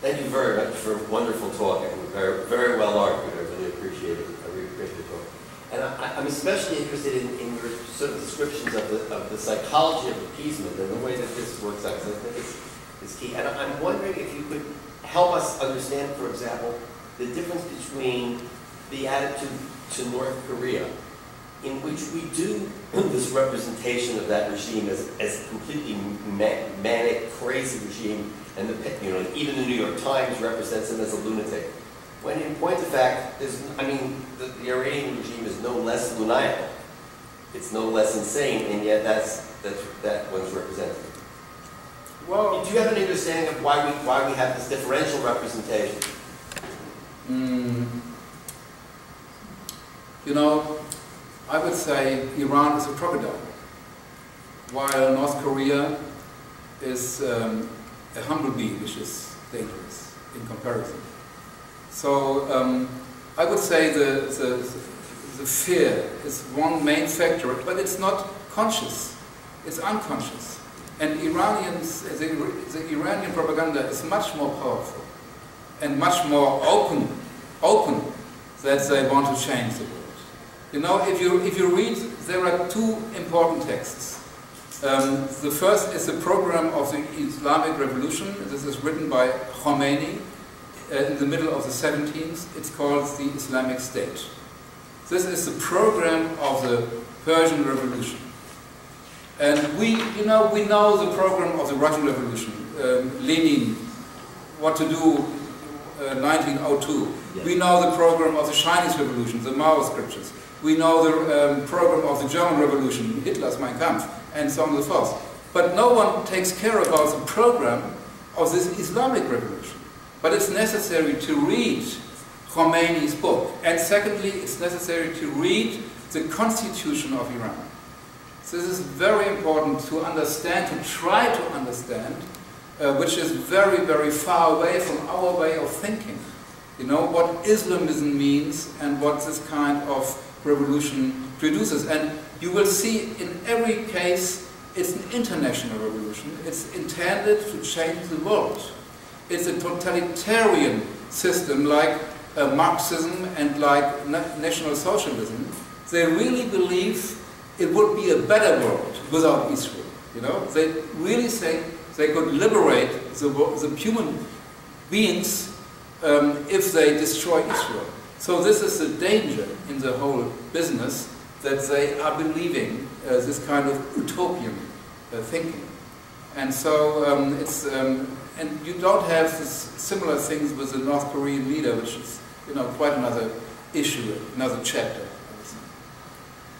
Thank you very much for a wonderful talk. Was very, very well argued. I really appreciate it. I really appreciate the talk. And I, I'm especially interested in, in your sort of descriptions of the, of the psychology of appeasement and the way that this works out, because I think it's, it's key. And I'm wondering if you could help us understand, for example, the difference between the attitude to North Korea, in which we do this representation of that regime as, as a completely manic, crazy regime, and the, you know, even the New York Times represents him as a lunatic. When in point of fact, there's, I mean, the, the Iranian regime is no less lunatic. It's no less insane, and yet that's, that's that one's represented. Well, Do you have an understanding of why we, why we have this differential representation? mm, you know, I would say Iran is a crocodile, while North Korea is um, a humblebee, which is dangerous in comparison. So um, I would say the, the, the fear is one main factor, but it's not conscious, it's unconscious. And Iranians, the, the Iranian propaganda is much more powerful and much more open, open that they want to change the world. You know, if you, if you read, there are two important texts. Um, the first is the program of the Islamic Revolution. This is written by Khomeini uh, in the middle of the 17th. It's called the Islamic State. This is the program of the Persian Revolution. And we, you know, we know the program of the Russian Revolution. Um, Lenin, what to do, uh, 1902. Yes. We know the program of the Chinese Revolution, the Mao scriptures. We know the um, program of the German Revolution, Hitler's Mein Kampf, and so on and so forth. But no one takes care about the program of this Islamic Revolution. But it's necessary to read Khomeini's book. And secondly, it's necessary to read the constitution of Iran. So this is very important to understand, to try to understand, uh, which is very, very far away from our way of thinking. You know, what Islamism means and what this kind of revolution produces. And you will see in every case, it's an international revolution. It's intended to change the world. It's a totalitarian system like uh, Marxism and like na National Socialism. They really believe it would be a better world without Israel. You know, they really say they could liberate the, the human beings um, if they destroy Israel. So this is the danger in the whole business that they are believing uh, this kind of utopian uh, thinking. And so um, it's, um, and you don't have similar things with the North Korean leader, which is, you know, quite another issue, another chapter. I.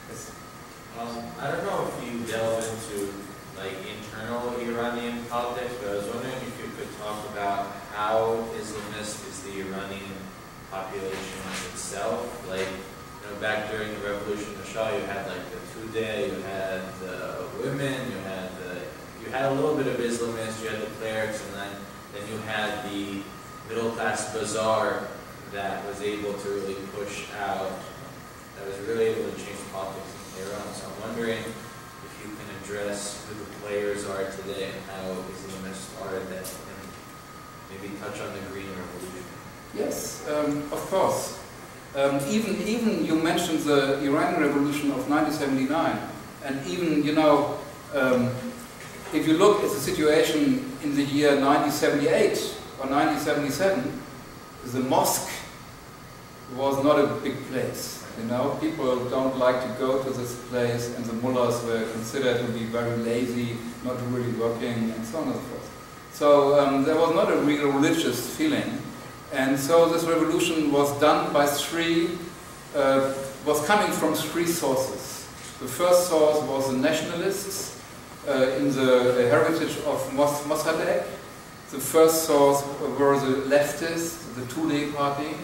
Yes. Um, I don't know if you delve into like internal Iranian politics, but I was wondering if you could talk about how Islamist is the Iranian population itself. Like, you know, back during the revolution of Shah, you had like the Tudeh, you had the women, you had the, you had a little bit of Islamists, you had the clerics, and then, then you had the middle class bazaar that was able to really push out, that was really able to change politics in Iran. So I'm wondering if you can address who the players are today and how Islamists started that, and maybe touch on the Green Revolution. Yes, um, of course. Um, even, even you mentioned the Iranian Revolution of 1979, and even, you know, um, if you look at the situation in the year 1978 or 1977, the mosque was not a big place. You know, people don't like to go to this place, and the mullahs were considered to be very lazy, not really working, and so on and so forth. So um, there was not a real religious feeling. And so this revolution was done by three, uh, was coming from three sources. The first source was the nationalists uh, in the heritage of Mos Mossadegh. The first source were the leftists, the Tudeh party,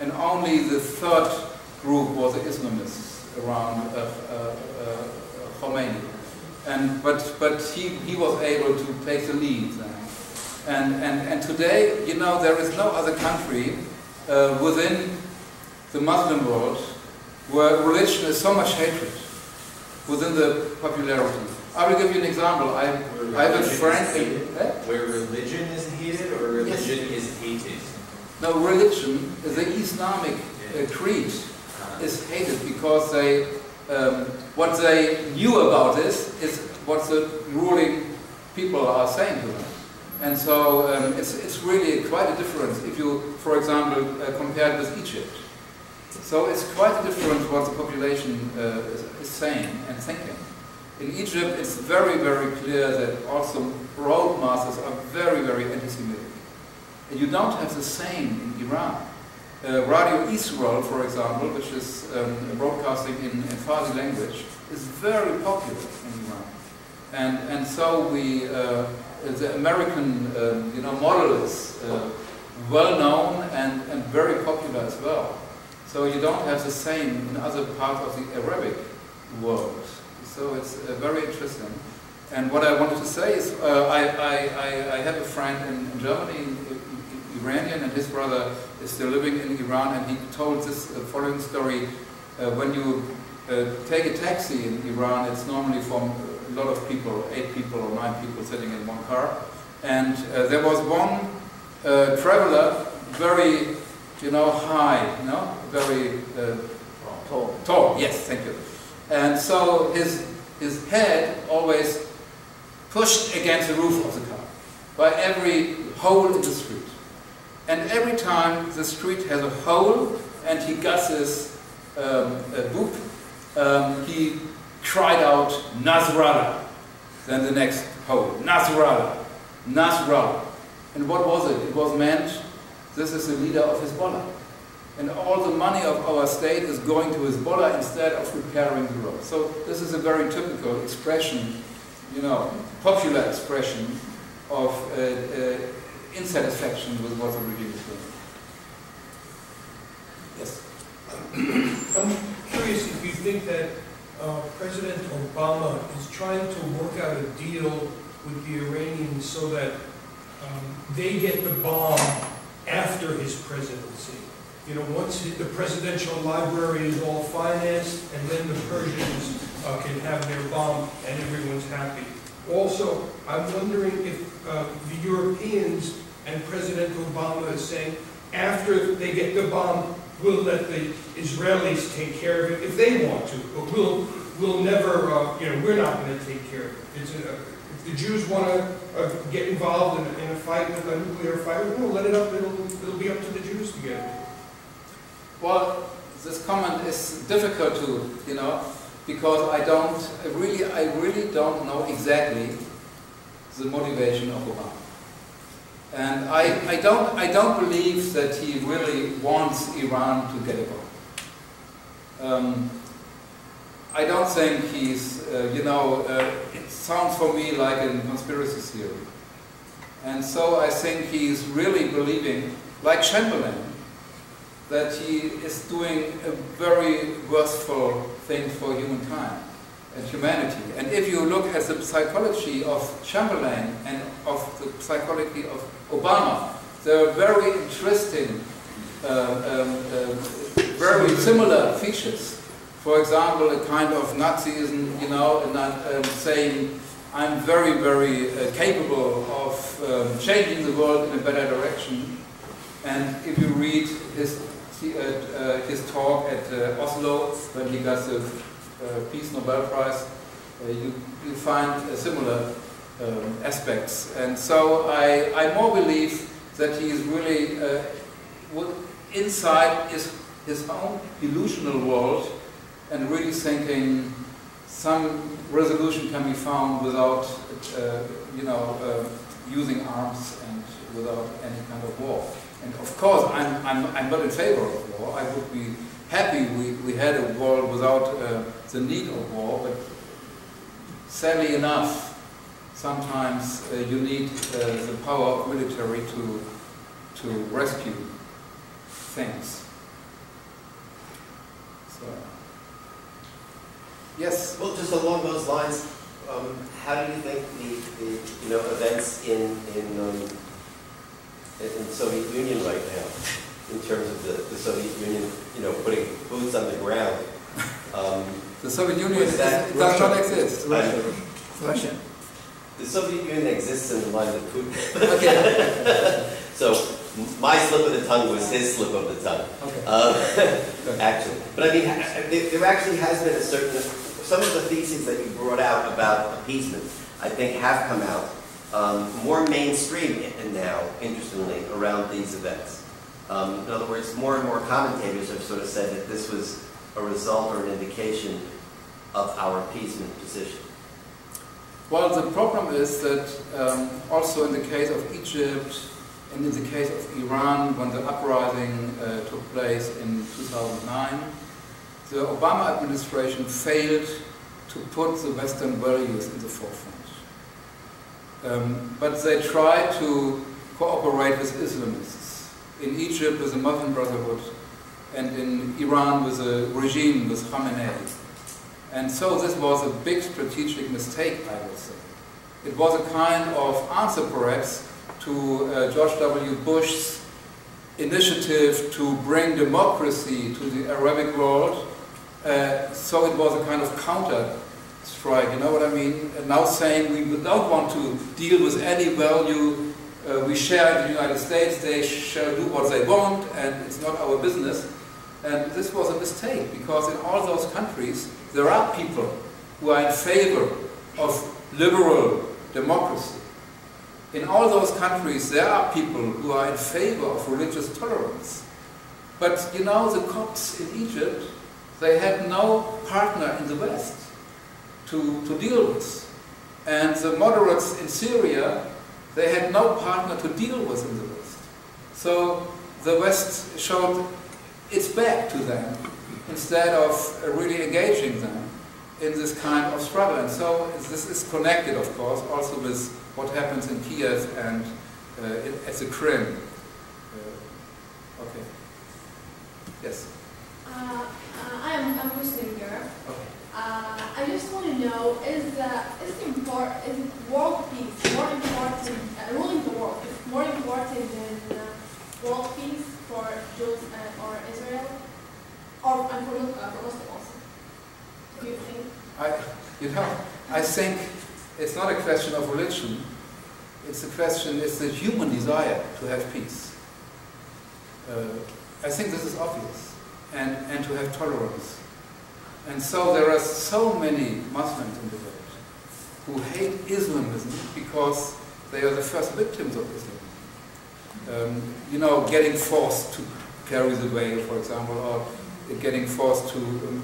and only the third group was the Islamists around uh, uh, uh, Khomeini. And, but but he, he was able to take the lead. And, and, and today, you know, there is no other country uh, within the Muslim world where religion is so much hatred within the popularity. I will give you an example. I, I have a friend. Eh? Where religion is hated or religion is hated? No, religion, the Islamic uh, creed, Uh, is hated because they, um, what they knew about this is what the ruling people are saying to them. And so um, it's, it's really quite a difference if you, for example, uh, compare it with Egypt. So it's quite a difference what the population uh, is, is saying and thinking. In Egypt, it's very, very clear that also road masses are very, very anti-Semitic. And you don't have the same in Iran. Uh, Radio Israel, for example, which is um, broadcasting in, in Farsi language, is very popular in Iran. And, and so we, uh, the American um, you know, model is uh, well known and, and very popular as well. So you don't have the same in other parts of the Arabic world. So it's uh, very interesting. And what I wanted to say is, uh, I, I, I, have a friend in, in Germany, Iranian, and his brother is still living in Iran, and he told this uh, following story. Uh, when you uh, take a taxi in Iran, it's normally from lot of people, eight people or nine people sitting in one car. And uh, there was one uh, traveler, very, you know, high, you know, very uh, Tall. Tall, yes, thank you. And so his, his head always pushed against the roof of the car by every hole in the street. And every time the street has a hole and he this um, a boop, um, he cried out, Nasrallah. Then the next hole, Nasrallah, Nasrallah. And what was it? It was meant, this is the leader of Hezbollah. And all the money of our state is going to Hezbollah instead of repairing the road. So this is a very typical expression, you know, popular expression of uh, uh, insatisfaction with what the regime is doing. Yes. I'm curious if you think that uh, President Obama is trying to work out a deal with the Iranians so that um, they get the bomb after his presidency. You know, once the presidential library is all financed, and then the Persians uh, can have their bomb and everyone's happy. Also, I'm wondering if uh, the Europeans and President Obama is saying, after they get the bomb, we'll let the Israelis take care of it if they want to, but we'll, we'll never, uh, you know, we're not going to take care of it. A, if the Jews want to uh, get involved in, in a fight, with a nuclear fight, we'll let it up, it'll, it'll be up to the Jews to get it. Well, this comment is difficult to, you know, because I don't, I really, I really don't know exactly the motivation of Obama. And I, I, don't, I don't believe that he really wants Iran to get bomb. Um, I don't think he's, uh, you know, uh, it sounds for me like a conspiracy theory. And so I think he's really believing, like Chamberlain, that he is doing a very worthful thing for humankind and humanity. And if you look at the psychology of Chamberlain and of the psychology of Obama, there are very interesting, uh, um, uh, very similar features. For example, a kind of Nazism, you know, and um, saying, I'm very, very uh, capable of um, changing the world in a better direction. And if you read his, uh, his talk at uh, Oslo, when he got the uh, Peace Nobel Prize, uh, you, you find similar um, aspects. And so I, I more believe that he is really, uh, inside is his own illusional world and really thinking some resolution can be found without, uh, you know, uh, using arms and without any kind of war. And of course, I'm, I'm, I'm not in favor of war. I would be happy we, we had a world without uh, the need of war, but sadly enough, sometimes uh, you need uh, the power of military to, to rescue things. So, yes? Well, just along those lines, um, how do you think the, the you know, events in, in, um, in Soviet Union right now, in terms of the, the Soviet Union, you know, putting boots on the ground, um, the Soviet Union Was that is, does not exist. Russia. Russia. The Soviet Union exists in the mind of Putin. Okay. so my slip of the tongue was his slip of the tongue. Okay. Uh, actually, but I mean, there, there actually has been a certain. Some of the theses that you brought out about appeasement, I think, have come out um, more mainstream now, interestingly, around these events. Um, in other words, more and more commentators have sort of said that this was a result or an indication of our appeasement position. Well, the problem is that um, also in the case of Egypt and in the case of Iran, when the uprising uh, took place in 2009, the Obama administration failed to put the Western values in the forefront. Um, but they tried to cooperate with Islamists. In Egypt with the Muslim Brotherhood, and in Iran with the regime, with Khamenei. And so this was a big strategic mistake, I would say. It was a kind of answer, perhaps, to uh, George W. Bush's initiative to bring democracy to the Arabic world. Uh, so it was a kind of counter strike, you know what I mean? And now saying we don't want to deal with any value uh, we share in the United States, they shall do what they want, and it's not our business. And this was a mistake, because in all those countries, there are people who are in favor of liberal democracy. In all those countries, there are people who are in favor of religious tolerance. But you know, the Copts in Egypt, they had no partner in the West to, to deal with. And the moderates in Syria, they had no partner to deal with in the West. So the West showed its back to them instead of really engaging them in this kind of struggle. And so this is connected, of course, also with what happens in Kiev and uh, at the Krim. Uh, okay. Yes. Uh, uh I'm, I'm listening here. Okay. Uh, I just want to know, is, uh, is, import, is world peace more important, ruling the world, is more important than world peace for Jews or Israel? Or and for, for Muslims also? Do you think? I, you know, I think it's not a question of religion. It's a question, it's the human desire to have peace. Uh, I think this is obvious. And, and to have tolerance. And so there are so many Muslims in the world who hate Islamism because they are the first victims of Islam. Um, you know, getting forced to carry the veil, for example, or getting forced to um,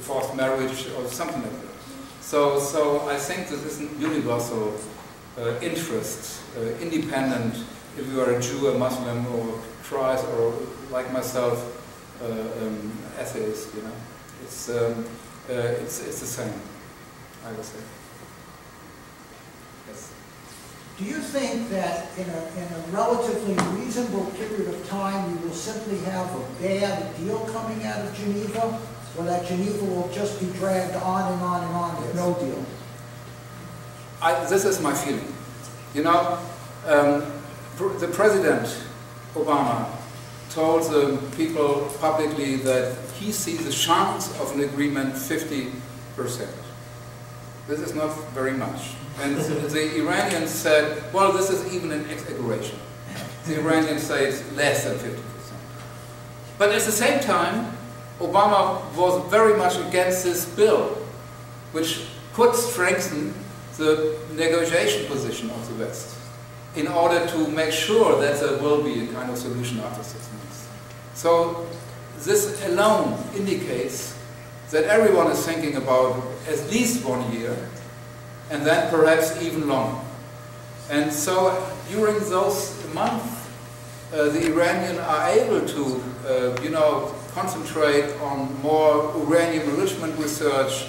forced marriage or something like that. So, so I think this is a universal uh, interest, uh, independent if you are a Jew, a Muslim, or Christ, or like myself, uh, um, atheist. You know, it's um, uh, it's it's the same. I would say. Do you think that in a, in a relatively reasonable period of time, you will simply have a bad deal coming out of Geneva? Or that Geneva will just be dragged on and on and on with no deal? I, this is my feeling. You know, um, pr- the president, Obama, told the people publicly that he sees the chance of an agreement 50%. This is not very much. And the Iranians said, well, this is even an exaggeration. The Iranians say it's less than 50%. But at the same time, Obama was very much against this bill, which could strengthen the negotiation position of the West in order to make sure that there will be a kind of solution after six months. So this alone indicates that everyone is thinking about at least one year and then perhaps even longer. And so during those months, uh, the Iranians are able to, uh, you know, concentrate on more uranium enrichment research,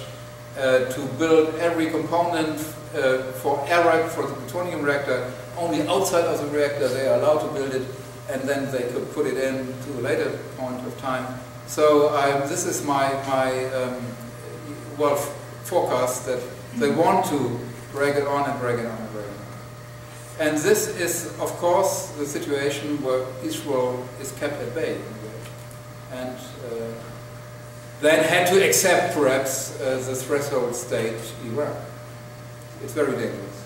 uh, to build every component uh, for Arak, for the plutonium reactor, only outside of the reactor they are allowed to build it, and then they could put it in to a later point of time. So um, this is my, my um, well, forecast that they want to drag it on and drag it on and drag it on. And this is, of course, the situation where Israel is kept at bay. And uh, then had to accept, perhaps, uh, the threshold state Iraq. It's very dangerous.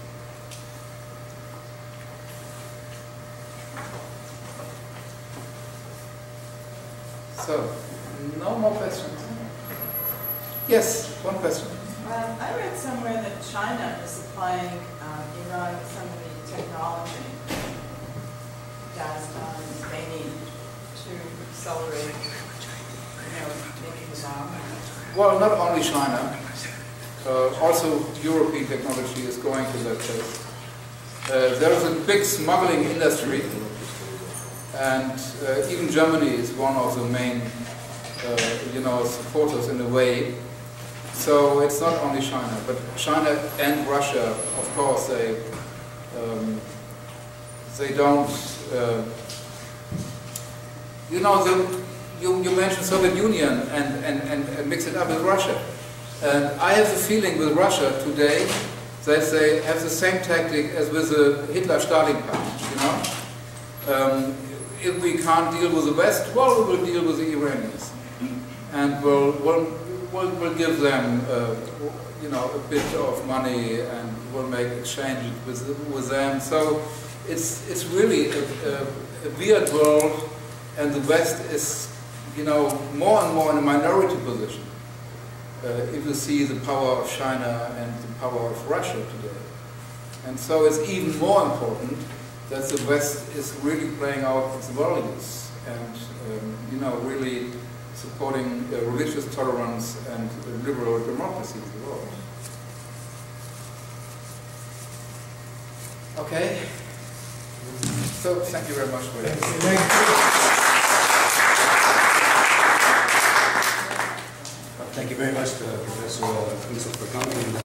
So, no more questions? Yes, one question. Somewhere that China is supplying um, Iran with some of the technology that um, they need to accelerate, you know, making the bomb. Well, not only China, uh, also European technology is going to that place. Uh, there is a big smuggling industry, and uh, even Germany is one of the main, uh, you know, supporters in a way. So it's not only China, but China and Russia, of course, they um, they don't. Uh, you know, the, you, you mentioned Soviet Union and, and, and, and mix it up with Russia. And I have the feeling with Russia today that they have the same tactic as with the Hitler-Stalin pact, you know? Um, if we can't deal with the West, well, we will deal with the Iranians. And we'll, we'll, we'll, give them, uh, you know, a bit of money and we'll make exchanges with, with them. So it's, it's really a, a, a weird world and the West is, you know, more and more in a minority position. Uh, if you see the power of China and the power of Russia today. And so it's even more important that the West is really playing out its values and, um, you know, really supporting uh, religious tolerance and uh, liberal democracy in the world. Okay. So thank you very much for your Thank you very much, uh, Professor Kuentzel, for coming.